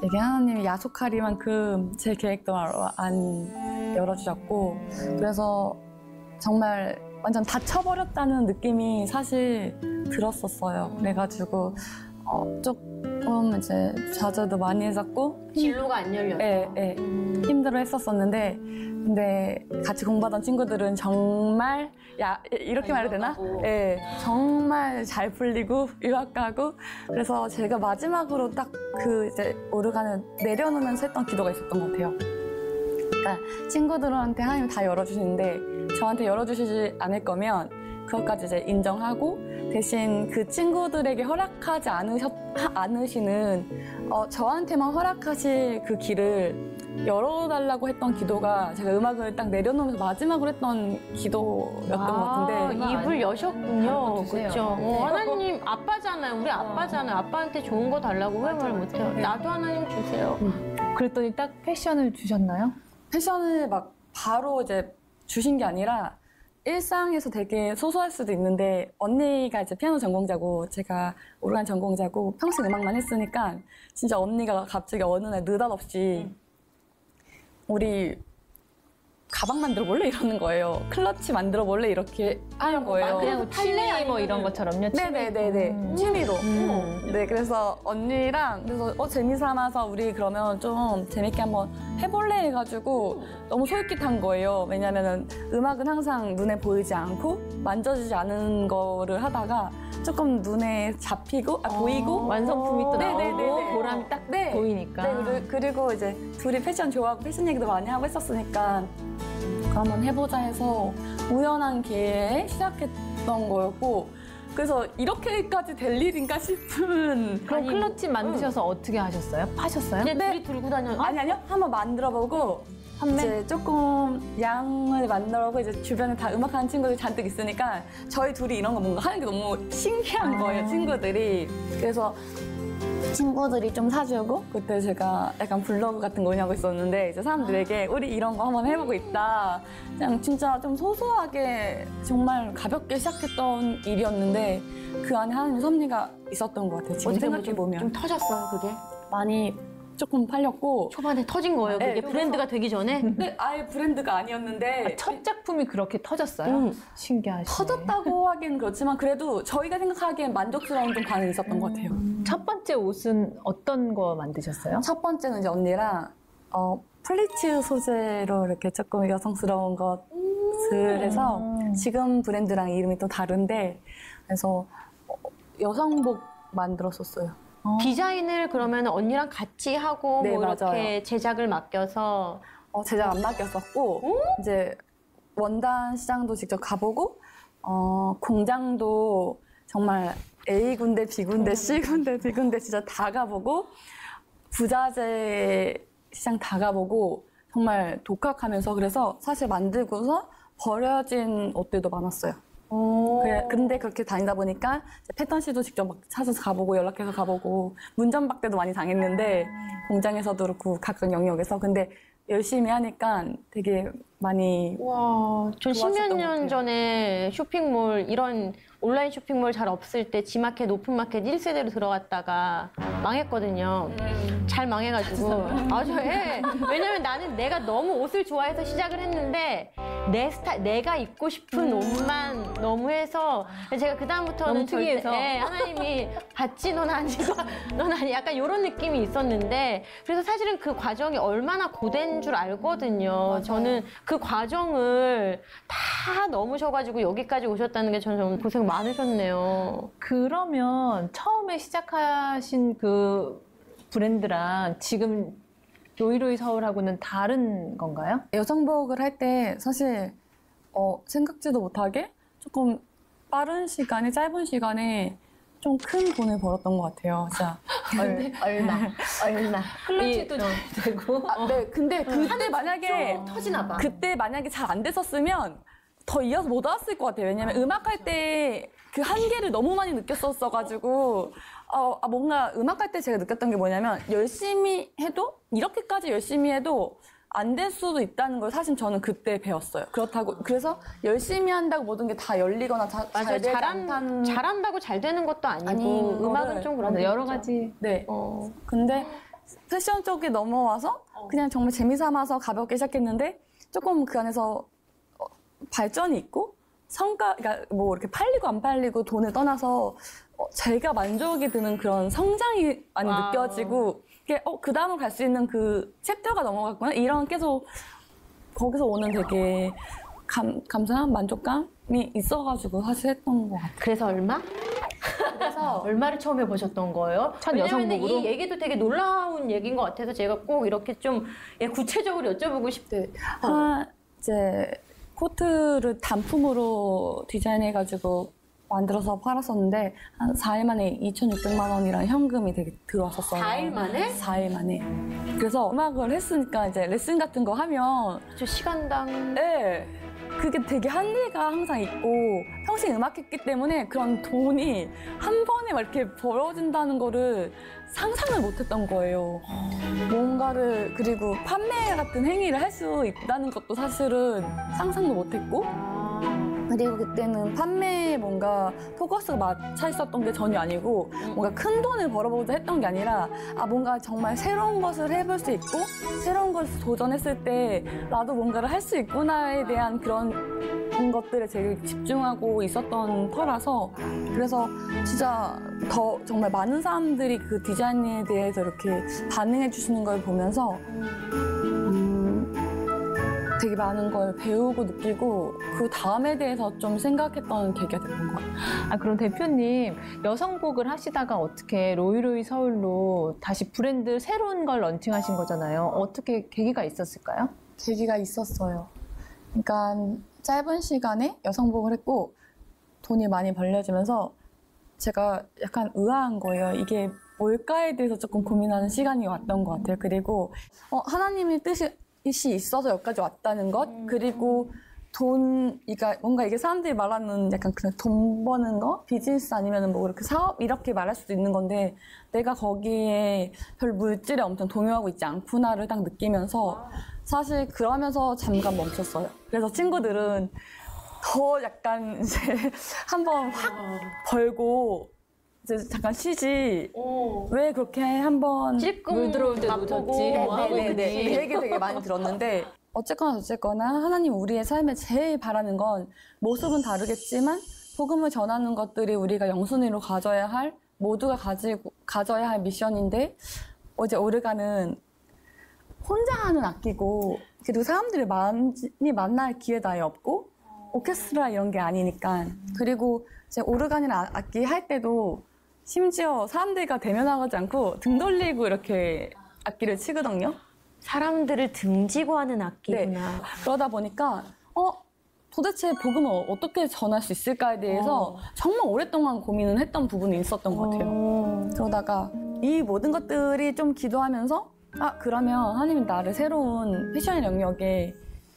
S4: 되게 하나님이 야속하리만큼 제 계획도 안 열어주셨고 그래서 정말 완전 닫혀버렸다는 느낌이 사실 들었었어요. 그래가지고 어, 조금 이제 좌절도 많이 했었고
S5: 진로가 안 열렸어.
S4: 예, 예. 힘들어 했었었는데 근데 같이 공부하던 친구들은 정말 야 이렇게 말해도 되나? 예, 정말 잘 풀리고 유학 가고 그래서 제가 마지막으로 딱 그 이제 오르간을 내려놓으면서 했던 기도가 있었던 것 같아요. 그러니까 친구들한테 하나님 다 열어주시는데 저한테 열어주시지 않을 거면 그것까지 이제 인정하고 대신 그 친구들에게 허락하지 않으셨, 하- 않으시는 어, 저한테만 허락하실 그 길을 열어달라고 했던 기도가 제가 음악을 딱 내려놓으면서 마지막으로 했던 기도였던 것
S5: 아,
S4: 같은데
S5: 입을 여셨군요. 그렇죠.
S6: 네.
S5: 하나님 아빠잖아요. 우리 아빠잖아요. 아빠한테 좋은 거 달라고 왜 말 못해요? 나도 하나님 주세요.
S6: 그랬더니 딱 패션을 주셨나요?
S4: 패션을 막 바로 이제 주신 게 아니라 일상에서 되게 소소할 수도 있는데 언니가 이제 피아노 전공자고 제가 오르간 전공자고 평생 음악만 했으니까 진짜 언니가 갑자기 어느 날 느닷없이 우리 가방 만들어 볼래 이러는 거예요. 클러치 만들어 볼래 이렇게 하는 거예요.
S6: 그냥 취미 뭐 이런 것처럼요? 취미?
S4: 네네네네
S6: 음.
S4: 취미로
S6: 음.
S4: 네 그래서 언니랑 그래서 어 재미 삼아서 우리 그러면 좀 재밌게 한번 해볼래 해가지고 너무 솔깃한 거예요 왜냐면은 음악은 항상 눈에 보이지 않고 만져지지 않은 거를 하다가 조금 눈에 잡히고 아, 보이고
S6: 완성품이 또. 나오고 보람이 딱
S4: 네.
S6: 보이니까.
S4: 네, 그리- 그리고 이제 둘이 패션 좋아하고 패션 얘기도 많이 하고 했었으니까 한번 해보자 해서 우연한 기회에 시작했던 거였고 그래서 이렇게까지 될 일인가 싶은
S6: 그럼
S5: 아니,
S6: 클러치 만드셔서 어떻게 하셨어요? 파셨어요?
S5: 그냥 둘이 들고 다녀.
S4: 아니 아니요 한번 만들어보고 이제 조금 양을 만들어보고 이제 주변에 다 음악하는 친구들이 잔뜩 있으니까 저희 둘이 이런 거 뭔가 하는 게 너무 신기한 거예요 친구들이 그래서 친구들이 좀 사주고 그때 제가 약간 블로그 같은 거 운영하고 있었는데 이제 사람들에게 우리 이런 거 한번 해보고 있다. 그냥 진짜 좀 소소하게 정말 가볍게 시작했던 일이었는데 그 안에 하나님 섭리가 있었던 것 같아요. 지금 생각해보면.
S5: 좀 터졌어요, 그게?
S4: 많이 조금 팔렸고
S5: 초반에 터진 거예요, 그게
S4: 네,
S5: 브랜드가 되기 전에?
S4: 근데 아예 브랜드가 아니었는데
S6: 첫 작품이 그렇게 터졌어요?
S5: 음.
S6: 신기하시네.
S4: 터졌다고 하기엔 그렇지만 그래도 저희가 생각하기엔 만족스러운 좀 반응이 있었던 것 같아요.
S6: 첫 번째 옷은 어떤 거 만드셨어요?
S4: 첫 번째는 이제 언니랑 어, 플리츠 소재로 이렇게 조금 여성스러운 것을 해서 지금 브랜드랑 이름이 또 다른데 그래서 어, 여성복 만들었었어요.
S5: 디자인을 그러면 언니랑 같이 하고
S4: 네,
S5: 뭐 이렇게
S4: 맞아요.
S5: 제작을 맡겨서
S4: 어, 제작 안 맡겼었고 이제 원단 시장도 직접 가보고 어, 공장도 정말 A 군데, B 군데, C 군데, D 군데 진짜 다 가보고 부자재 시장 다 가보고 정말 독학하면서 그래서 사실 만들고서 버려진 옷들도 많았어요. 그래, 근데 그렇게 다니다 보니까 이제 패턴시도 직접 막 찾아서 가보고 연락해서 가보고 문전박대도 많이 당했는데 공장에서도 그렇고 각각 영역에서. 근데 열심히 하니까 되게 많이
S5: 와, 전 십몇
S4: 것
S5: 년. 전에 쇼핑몰, 이런 온라인 쇼핑몰 잘 없을 때 지마켓, 오픈마켓 1세대로 들어갔다가 망했거든요. 잘 망해가지고. 아주, 예. 왜냐면 나는 내가 너무 옷을 좋아해서 시작을 했는데 내 스타일, 내가 입고 싶은 옷만 너무 해서 제가 그다음부터는
S6: 너무
S5: 절대,
S6: 특이해서.
S5: 예, 하나님이 받지 넌 아니고 넌 아니 약간 이런 느낌이 있었는데 그래서 사실은 그 과정이 얼마나 고된 줄 알거든요. 저는 그 과정을 다 넘으셔가지고 여기까지 오셨다는 게 저는 정말 고생 많으셨네요.
S6: 그러면 처음에 시작하신 그 브랜드랑 지금 로이로이 서울하고는 다른 건가요?
S4: 여성복을 할 때 사실 어, 생각지도 못하게 조금 빠른 시간에 짧은 시간에 좀 큰 돈을 벌었던 것 같아요. 진짜.
S5: 얼, 얼마, 얼마.
S6: 클러치도 되고.
S4: 아, 네, 근데 그때 만약에
S5: 터지나 봐.
S4: 그때 만약에 잘 안 됐었으면 더 이어서 못 왔을 것 같아요. 왜냐면 음악할 때 그 한계를 너무 많이 느꼈었어가지고 어, 아, 뭔가 음악할 때 제가 느꼈던 게 뭐냐면 열심히 해도 이렇게까지 열심히 해도 안 될 수도 있다는 걸 사실 저는 그때 배웠어요. 그렇다고 그래서 열심히 한다고 모든 게 다 열리거나 자,
S5: 맞아요.
S4: 잘 되지
S5: 잘한,
S4: 않다는
S5: 잘한다고 잘 되는 것도 아니고
S4: 아닌
S5: 음악은
S4: 거를
S5: 좀 그런
S6: 여러 가지.
S4: 네.
S5: 어.
S4: 근데 패션 쪽에 넘어와서 그냥 정말 재미 삼아서 가볍게 시작했는데 조금 그 안에서 어, 발전이 있고 성과, 그러니까 뭐 이렇게 팔리고 안 팔리고 돈을 떠나서 어, 제가 만족이 드는 그런 성장이 많이
S5: wow.
S4: 느껴지고 이게 어, 그 다음으로 갈 수 있는 그 챕터가 넘어갔구나 이런 계속 거기서 오는 되게 감, 감사한 만족감이 있어가지고 사실 했던 것 같아요.
S5: 그래서 얼마?
S4: 그래서
S5: 얼마를 처음 해보셨던 거예요?
S6: 첫 여성복으로?
S5: 이 얘기도 되게 놀라운 얘기인 것 같아서 제가 꼭 이렇게 좀 예, 구체적으로 여쭤보고 싶대.
S4: 한 이제 코트를 단품으로 디자인해가지고 만들어서 팔았었는데 한 4일 만에 2,600만 원이라는 현금이 되게 들어왔었어요.
S5: 4일 만에?
S4: 4일 만에. 그래서 음악을 했으니까 이제 레슨 같은 거 하면
S5: 저 시간당
S4: 네. 그게 되게 한계가 항상 있고 평생 음악했기 때문에 그런 돈이 한 번에 막 이렇게 벌어진다는 거를 상상을 못했던 거예요. 뭔가를 그리고 판매 같은 행위를 할 수 있다는 것도 사실은 상상도 못했고 그리고 그때는 판매에 뭔가 포커스가 맞춰 있었던 게 전혀 아니고 뭔가 큰 돈을 벌어보자 했던 게 아니라 아 뭔가 정말 새로운 것을 해볼 수 있고 새로운 것을 도전했을 때 나도 뭔가를 할 수 있구나에 대한 그런 것들에 되게 집중하고 있었던 터라서 그래서 진짜 더 정말 많은 사람들이 그 디자인에 대해서 이렇게 반응해 주시는 걸 보면서 음, 되게 많은 걸 배우고 느끼고 그 다음에 대해서 좀 생각했던 계기가 됐던 것 같아요.
S6: 아, 그럼 대표님, 여성복을 하시다가 어떻게 로이로이 서울로 다시 브랜드 새로운 걸 런칭하신 거잖아요. 어떻게 계기가 있었을까요?
S4: 계기가 있었어요. 그러니까 짧은 시간에 여성복을 했고 돈이 많이 벌려지면서 제가 약간 의아한 거예요. 이게 뭘까에 대해서 조금 고민하는 시간이 왔던 것 같아요. 그리고 어, 하나님의 뜻이 있어서 여기까지 왔다는 것? 그리고 돈, 그러니까 뭔가 이게 사람들이 말하는 약간 그냥 돈 버는 거, 비즈니스 아니면 뭐 이렇게 사업? 이렇게 말할 수도 있는 건데 내가 거기에 별 물질에 엄청 동요하고 있지 않구나를 딱 느끼면서 사실 그러면서 잠깐 멈췄어요. 그래서 친구들은 더 약간 이제 한번 확 벌고 이제 잠깐 쉬지 왜 그렇게 한번
S6: 물 들어올 때 놓쳤지. 뭐 하고
S4: 네네네.
S6: 그치.
S4: 그 얘기 되게 많이 들었는데 어쨌거나 어쨌거나 하나님 우리의 삶에 제일 바라는 건 모습은 다르겠지만 복음을 전하는 것들이 우리가 영순위로 가져야 할 모두가 가지고 가져야 할 미션인데 어제 오르가는 혼자 하는 악기고 그리고 사람들을 많이 만날 기회도 아예 없고 오케스트라 이런 게 아니니까 그리고 이제 오르간이나 아- 악기 할 때도 심지어 사람들과 대면하지 않고 등 돌리고 이렇게 악기를 치거든요.
S5: 사람들을 등지고 하는 악기구나.
S4: 그러다 보니까 어 도대체 복음을 어떻게 전할 수 있을까에 대해서 정말 오랫동안 고민을 했던 부분이 있었던 것 같아요. 그러다가 이 모든 것들이 좀 기도하면서 아 그러면 하나님이 나를 새로운 패션 영역에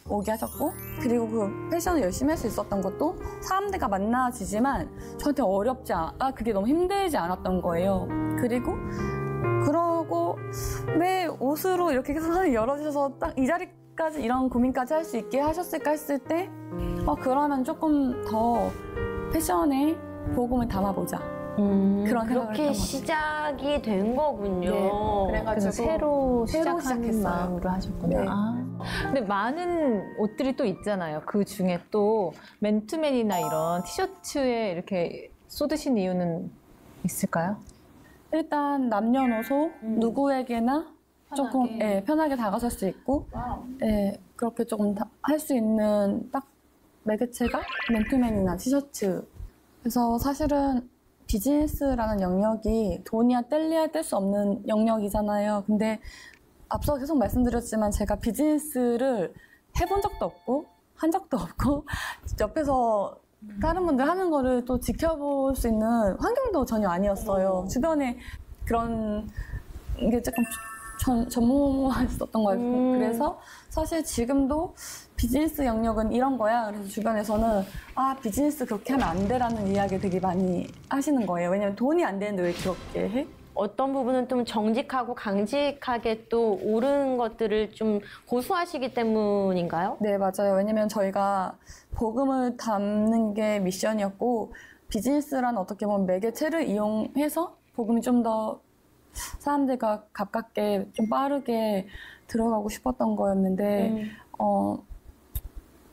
S4: 오게 하셨고 그리고 그 패션을 열심히 할 수 있었던 것도 사람들과 만나지지만 저한테 어렵지 않, 아 그게 너무 힘들지 않았던 거예요. 그리고 그러고 왜 옷으로 이렇게 하늘 열어주셔서 딱 이 자리까지 이런 고민까지 할 수 있게 하셨을까 했을 때 어, 그러면 조금 더 패션에 복음을 담아보자. 그런 생각을
S5: 그렇게. 시작이 된 거군요.
S4: 네, 그래가지고
S6: 새로
S4: 새로
S6: 시작하는
S4: 시작했어요.
S6: 마음으로 하셨구나.
S4: 네.
S6: 아. 근데 많은 옷들이 또 있잖아요. 그 중에 또 맨투맨이나 이런 티셔츠에 이렇게 쏟으신 이유는 있을까요?
S4: 일단 남녀노소 누구에게나 조금
S6: 편하게.
S4: 예, 편하게 다가설 수 있고 예, 그렇게 조금 할 수 있는 딱 매개체가 맨투맨이나 티셔츠 그래서 사실은 비즈니스라는 영역이 돈이야 뗄래야 뗄 수 없는 영역이잖아요 근데 앞서 계속 말씀드렸지만 제가 비즈니스를 해본 적도 없고 한 적도 없고 옆에서 다른 분들 하는 거를 또 지켜볼 수 있는 환경도 전혀 아니었어요. 주변에 그런 게 조금 전, 전무했었던 거예요.
S5: 음.
S4: 그래서 사실 지금도 비즈니스 영역은 이런 거야. 그래서 주변에서는 아 비즈니스 그렇게 하면 안 돼라는 이야기 되게 많이 하시는 거예요. 왜냐면 돈이 안 되는데 왜 그렇게 해?
S5: 어떤 부분은 좀 정직하고 강직하게 또 옳은 것들을 좀 고수하시기 때문인가요?
S4: 네, 맞아요. 왜냐면 저희가 복음을 담는 게 미션이었고, 비즈니스란 어떻게 보면 매개체를 이용해서 복음이 좀더 사람들과 가깝게 좀 빠르게 들어가고 싶었던 거였는데,
S5: 음.
S4: 어,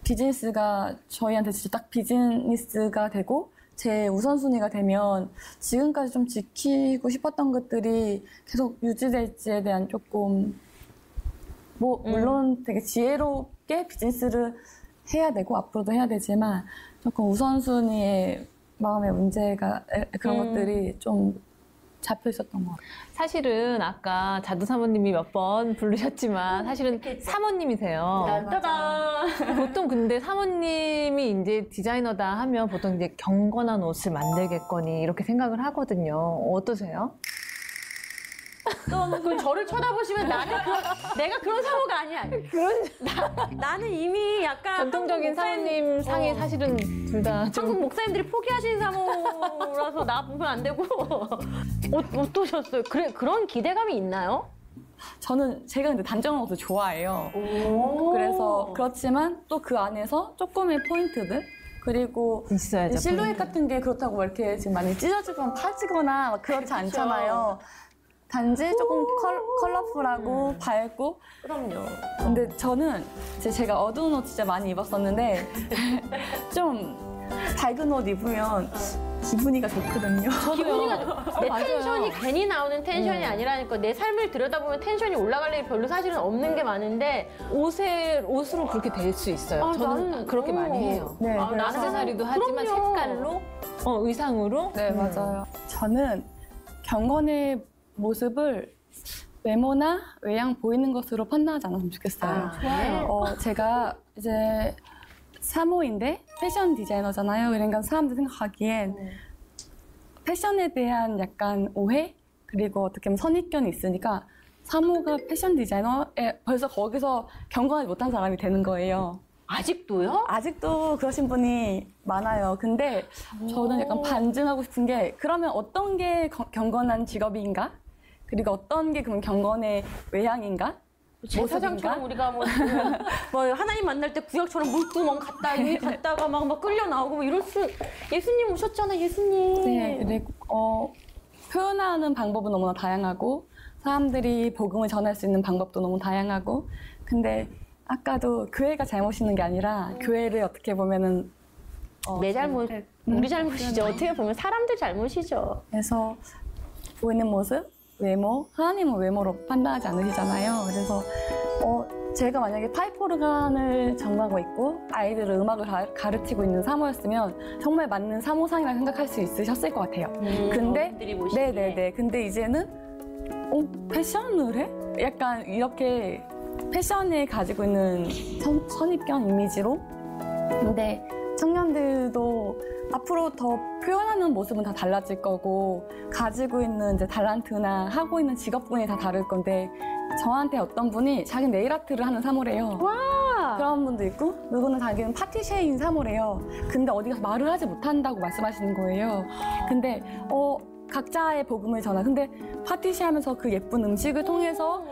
S4: 비즈니스가 저희한테 진짜 딱 비즈니스가 되고, 제 우선순위가 되면 지금까지 좀 지키고 싶었던 것들이 계속 유지될지에 대한 조금 뭐
S5: 음.
S4: 물론 되게 지혜롭게 비즈니스를 해야 되고 앞으로도 해야 되지만 조금 우선순위의 마음의 문제가 에, 그런
S5: 음.
S4: 것들이 좀 잡혀 있었던 것 같아요.
S6: 사실은 아까 자두 사모님이 몇 번 부르셨지만 사실은 사모님이세요.
S5: 따단.
S6: 보통 근데 사모님이 이제 디자이너다 하면 보통 이제 경건한 옷을 만들겠거니 이렇게 생각을 하거든요. 어떠세요?
S5: 그 저를 쳐다보시면 나는 그런, 내가 그런 사모가 아니야. 그런 나, 나는 이미 약간
S6: 전통적인 사모님
S5: 어.
S6: 사실은 둘다좀
S5: 한국 목사님들이 포기하신 사모라서 나 보면 안 되고 어, 어떠셨어요? 그래 그런 기대감이 있나요?
S4: 저는 제가 근데 단정한 것도 좋아해요. 그래서 그렇지만 또 그 안에서 조금의 포인트들 그리고
S6: 있어야죠.
S4: 실루엣 같은 게 그렇다고 막 이렇게 지금 많이 찢어지거나 파지거나 막 그렇지 않잖아요. 단지 조금 컬, 컬러풀하고 밝고
S5: 그럼요.
S4: 근데 저는 이제 제가 어두운 옷 진짜 많이 입었었는데 좀 밝은 옷 입으면 기분이가 좋거든요.
S5: 기분이가 내
S6: 맞아요.
S5: 텐션이 괜히 나오는 텐션이 아니라니까 내 삶을 들여다보면 텐션이 올라갈 일이 별로 사실은 없는 게 많은데
S6: 옷에 옷으로 그렇게 될 수 있어요.
S5: 아,
S6: 저는
S5: 나는-
S6: 그렇게
S5: 어.
S6: 많이 해요.
S4: 네,
S5: 아,
S4: 그래서-
S5: 나는
S6: 액세서리도 하지만
S5: 그럼요.
S6: 색깔로 어, 의상으로
S4: 네,
S6: 음.
S4: 맞아요. 저는 경건의 모습을 외모나 외양 보이는 것으로 판단하지 않았으면 좋겠어요.
S5: 좋아요.
S4: 어, 제가 이제 사모인데 패션 디자이너잖아요. 그러니까 사람들이 생각하기엔 패션에 대한 약간 오해 그리고 어떻게 보면 선입견이 있으니까 사모가 패션 디자이너에 벌써 거기서 경건하지 못한 사람이 되는 거예요.
S5: 아직도요?
S4: 아직도 그러신 분이 많아요. 근데 저는 약간 반증하고 싶은 게 그러면 어떤 게 거- 경건한 직업인가? 그리고 어떤 게 그럼 경건의 외향인가?
S5: 제사장처럼 우리가 뭐, 뭐 하나님 만날 때 구역처럼 물두멍 갔다 여기 갔다가 막, 막 끌려 나오고 뭐 이럴 수 예수님 오셨잖아 예수님.
S4: 네, 그리고 어, 표현하는 방법은 너무나 다양하고 사람들이 복음을 전할 수 있는 방법도 너무 다양하고 근데 아까도 교회가 잘못 있는 게 아니라 교회를 어떻게 보면은 어,
S5: 내 잘못
S4: 잘못해-
S5: 우리 잘못이죠. 어떻게 보면 사람들 잘못이죠.
S4: 그래서 보이는 모습, 외모, 하나님은 외모로 판단하지 않으시잖아요. 그래서 어, 제가 만약에 파이포르간을 전공하고 있고 아이들을 음악을 가, 가르치고 있는 사모였으면 정말 맞는 사모상이라 생각할 수 있으셨을 것 같아요. 근데
S5: 어른들이 보시기에.
S4: 네네네. 근데 이제는 어, 패션을 해? 약간 이렇게 패션에 가지고 있는 선, 선입견 이미지로 근데 청년들도 앞으로 더 표현하는 모습은 다 달라질 거고 가지고 있는 이제 달란트나 하고 있는 직업군이 다 다를 건데 저한테 어떤 분이 자기 네일 아트를 하는 사모래요. 그런 분도 있고 누구는 자기는 파티셰인 사모래요. 근데 어디 가서 말을 하지 못한다고 말씀하시는 거예요. 근데 어 각자의 복음을 전하. 근데 파티셰 하면서 그 예쁜 음식을 통해서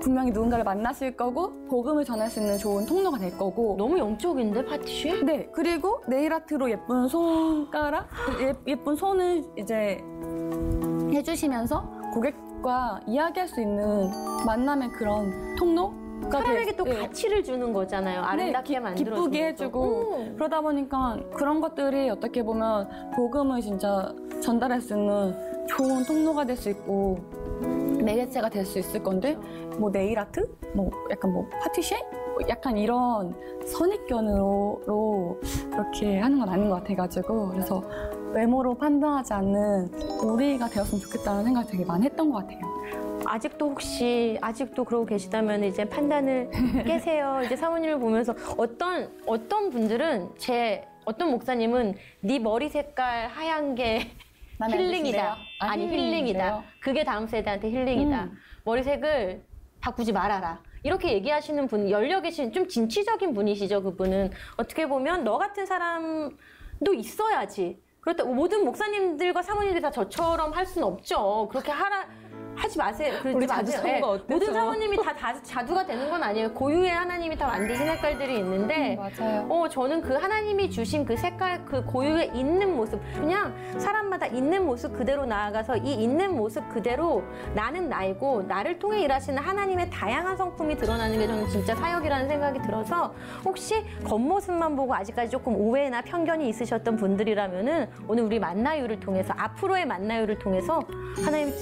S4: 분명히 누군가를 만나실 거고 복음을 전할 수 있는 좋은 통로가 될 거고
S5: 너무 영적인데 파티쉬?
S4: 네, 그리고 네일 아트로 예쁜 손가락, 예, 예쁜 손을 이제 해주시면서 고객과 이야기할 수 있는 만남의 그런 통로가
S5: 사람에게 또
S4: 네.
S5: 가치를 주는 거잖아요. 아름답게
S4: 기-
S5: 만들어
S4: 기쁘게 해주고 그러다 보니까 그런 것들이 어떻게 보면 복음을 진짜 전달할 수 있는 좋은 통로가 될 수 있고 매개체가 될 수 있을 건데 뭐 네일 아트, 뭐 약간 뭐 파티쉐, 뭐 약간 이런 선입견으로 그렇게 하는 건 아닌 것 같아가지고 그래서 외모로 판단하지 않는 우리가 되었으면 좋겠다는 생각 되게 많이 했던 것 같아요.
S5: 아직도 혹시 아직도 그러고 계시다면 이제 판단을 깨세요. 이제 사모님을 보면서 어떤 어떤 분들은 제 어떤 목사님은 네 머리 색깔 하얀 게 힐링이다.
S4: 아,
S5: 아니? 힐링이다. 그게 다음 세대한테 힐링이다.
S4: 음.
S5: 머리색을 바꾸지 말아라. 이렇게 얘기하시는 분, 열려 계신 좀 진취적인 분이시죠, 그분은. 어떻게 보면 너 같은 사람도 있어야지. 그렇다 모든 목사님들과 사모님들이 다 저처럼 할 수는 없죠. 그렇게 하라 하지 마세요. 그러지
S6: 우리 자두
S5: 마세요.
S6: 어때서?
S5: 모든 사모님이 다, 다 자두가 되는 건 아니에요. 고유의 하나님이 다 만드신 색깔들이 있는데
S4: 맞아요.
S5: 어, 저는 그 하나님이 주신 그 색깔, 그 고유에 있는 모습, 그냥 사람마다 있는 모습 그대로 나아가서 이 있는 모습 그대로 나는 나이고 나를 통해 일하시는 하나님의 다양한 성품이 드러나는 게 저는 진짜 사역이라는 생각이 들어서 혹시 겉모습만 보고 아직까지 조금 오해나 편견이 있으셨던 분들이라면은 오늘 우리 만나유를 통해서 앞으로의 만나유를 통해서 하나님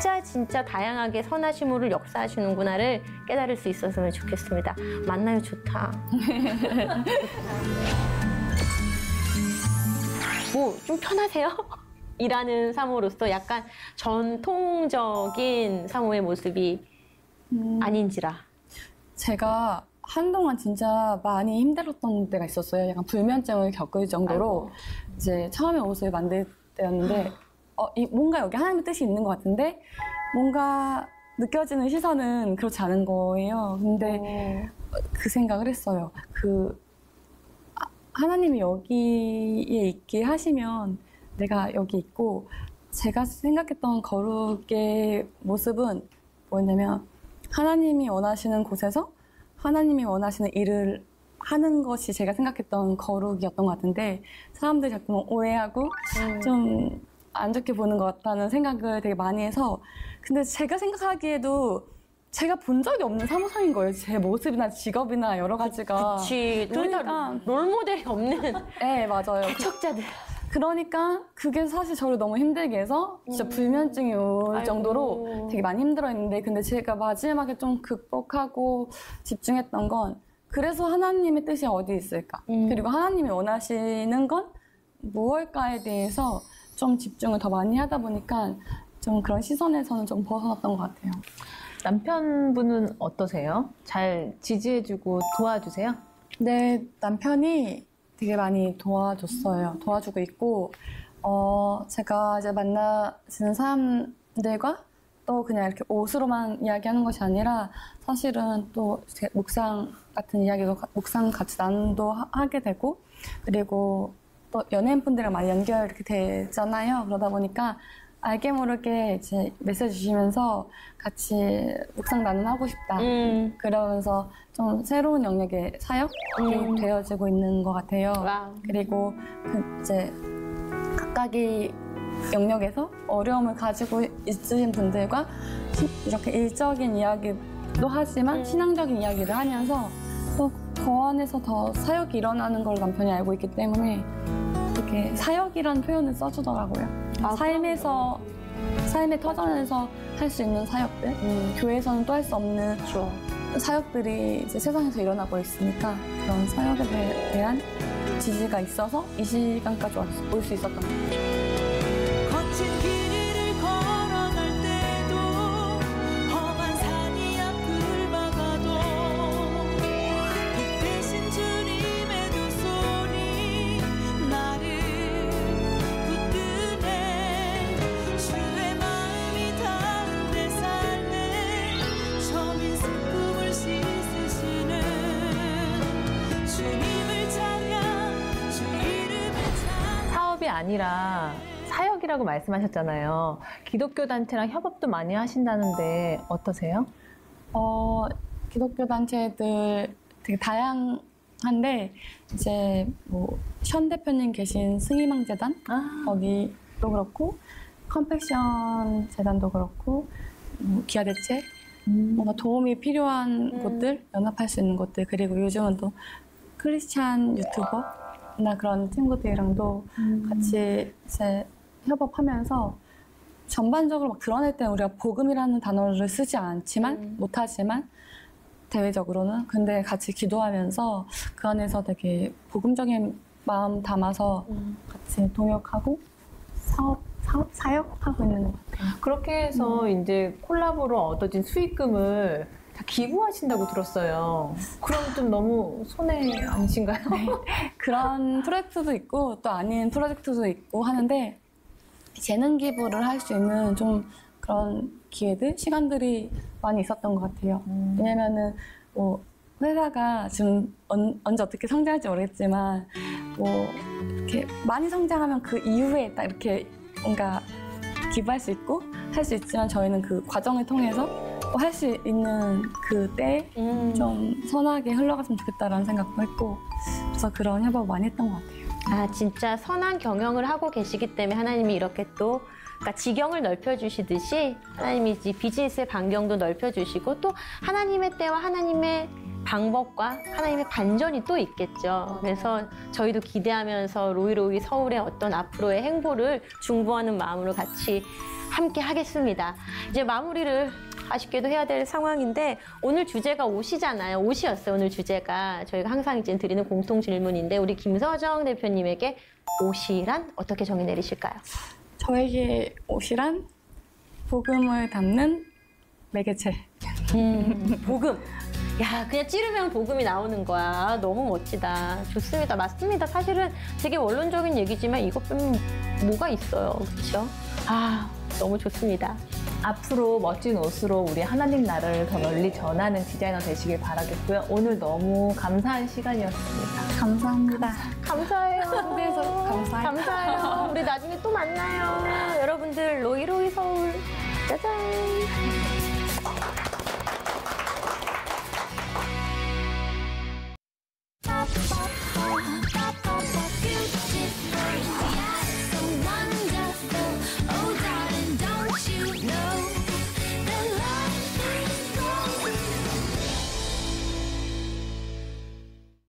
S5: 진짜 진짜 다양하게 선하심으로 역사하시는구나를 깨달을 수 있었으면 좋겠습니다. 만나유 좋다. 뭐 좀 편하세요? 일하는 사모로서 약간 전통적인 사모의 모습이 아닌지라.
S4: 제가 한동안 진짜 많이 힘들었던 때가 있었어요. 약간 불면증을 겪을 정도로 이제 처음에 옷을 만들 때였는데 어, 이, 뭔가 여기 하나님의 뜻이 있는 것 같은데 뭔가 느껴지는 시선은 그렇지 않은 거예요. 근데 그 생각을 했어요. 그 아, 하나님이 여기에 있게 하시면 내가 여기 있고 제가 생각했던 거룩의 모습은 뭐였냐면 하나님이 원하시는 곳에서 하나님이 원하시는 일을 하는 것이 제가 생각했던 거룩이었던 것 같은데 사람들이 자꾸 오해하고 좀 안 좋게 보는 것 같다는 생각을 되게 많이 해서 근데 제가 생각하기에도 제가 본 적이 없는 사무소인 거예요. 제 모습이나 직업이나 여러 가지가.
S5: 그치.
S4: 그러니까
S5: 롤모델이 없는
S4: 네, 맞아요.
S5: 개척자들.
S4: 그러니까 그게 사실 저를 너무 힘들게 해서 진짜 불면증이 올
S5: 음. 아이고.
S4: 정도로 되게 많이 힘들어 했는데 근데 제가 마지막에 좀 극복하고 집중했던 건 그래서 하나님의 뜻이 어디 있을까?
S5: 음.
S4: 그리고 하나님이 원하시는 건 무엇일까에 대해서 좀 집중을 더 많이 하다 보니까 좀 그런 시선에서는 좀 벗어났던 것 같아요.
S6: 남편분은 어떠세요? 잘 지지해주고 도와주세요?
S4: 네, 남편이 되게 많이 도와줬어요. 도와주고 있고, 어, 제가 이제 만나시는 사람들과 또 그냥 이렇게 옷으로만 이야기하는 것이 아니라 사실은 또 묵상 같은 이야기도 가- 묵상 같이 하- 하게 되고 그리고 또 연예인분들이랑 많이 연결 이렇게 되잖아요. 그러다 보니까 알게 모르게 이제 메시지 주시면서 같이 묵상 나눔하고 싶다.
S5: 음.
S4: 그러면서 좀 새로운 영역의 사역이
S5: 음.
S4: 되어지고 있는 것 같아요.
S5: 와.
S4: 그리고 그 이제 각각의 영역에서 어려움을 가지고 있으신 분들과 시- 이렇게 일적인 이야기도 하지만
S5: 음.
S4: 신앙적인 이야기를 하면서 또그 안에서 더 사역이 일어나는 걸 남편이 알고 있기 때문에 이렇게 사역이라는 표현을 써주더라고요.
S5: 아,
S4: 삶에서 삶의 터전에서 할 수 있는 사역들, 교회에서는 또 할 수 없는
S5: 그렇죠.
S4: 사역들이 이제 세상에서 일어나고 있으니까 그런 사역에 대- 대한 지지가 있어서 이 시간까지 올 수 있었던 것같
S6: 아니라 사역이라고 말씀하셨잖아요. 기독교 단체랑 협업도 많이 하신다는데 어떠세요?
S4: 어, 기독교 단체들 되게 다양한데 이제 뭐 현 대표님 계신 승희망재단
S6: 아,
S4: 거기도 그렇고 컴팩션 재단도 그렇고 뭐 기아 대책 뭔가 도움이 필요한 곳들 연합할 수 있는 곳들 그리고 요즘은 또 크리스찬 유튜버 나 그런 친구들이랑도 같이 이제 협업하면서 전반적으로 막 드러낼 때는 우리가 복음이라는 단어를 쓰지 않지만 못하지만 대외적으로는 근데 같이 기도하면서 그 안에서 되게 복음적인 마음 담아서 같이 동역하고 사업, 사업 사역 하고 있는 것 같아요.
S6: 그렇게 해서 이제 콜라보로 얻어진 수익금을 다 기부하신다고 들었어요. 그럼 좀 너무 손해 아니신가요?
S4: 그런 프로젝트도 있고 또 아닌 프로젝트도 있고 하는데 재능 기부를 할 수 있는 좀 그런 기회들, 시간들이 많이 있었던 것 같아요. 왜냐면은 뭐 회사가 지금 언, 언제 어떻게 성장할지 모르겠지만 뭐 이렇게 많이 성장하면 그 이후에 딱 이렇게 뭔가 기부할 수 있고 할 수 있지만 저희는 그 과정을 통해서 할 수 있는 그 때에
S5: 음.
S4: 좀 선하게 흘러갔으면 좋겠다라는 생각도 했고 그래서 그런 협업을 많이 했던 것 같아요.
S5: 아, 진짜 선한 경영을 하고 계시기 때문에 하나님이 이렇게 또 그러니까 지경을 넓혀주시듯이 하나님이 이제 비즈니스의 반경도 넓혀주시고 또 하나님의 때와 하나님의 방법과 하나님의 반전이 또 있겠죠. 그래서 저희도 기대하면서 로이로이 서울의 어떤 앞으로의 행보를 중보하는 마음으로 같이 함께 하겠습니다. 이제 마무리를 아쉽게도 해야 될 상황인데 오늘 주제가 옷이잖아요. 옷이었어요. 오늘 주제가 저희가 항상 이제 드리는 공통 질문인데 우리 김서정 대표님에게 옷이란 어떻게 정의 내리실까요?
S4: 저에게 옷이란 복음을 담는 매개체.
S5: 복음. 야, 그냥 찌르면 복음이 나오는 거야. 너무 멋지다. 좋습니다. 맞습니다. 사실은 되게 원론적인 얘기지만 이것 빼면 뭐가 있어요. 그렇죠? 아, 너무 좋습니다.
S6: 앞으로 멋진 옷으로 우리 하나님 나라를 더 널리 전하는 디자이너 되시길 바라겠고요. 오늘 너무 감사한 시간이었습니다.
S4: 감사합니다.
S5: 감사해요.
S4: 무대에서 감사해요.
S5: 감사해요. 우리 나중에 또 만나요. 여러분들 로이로이 서울 짜잔.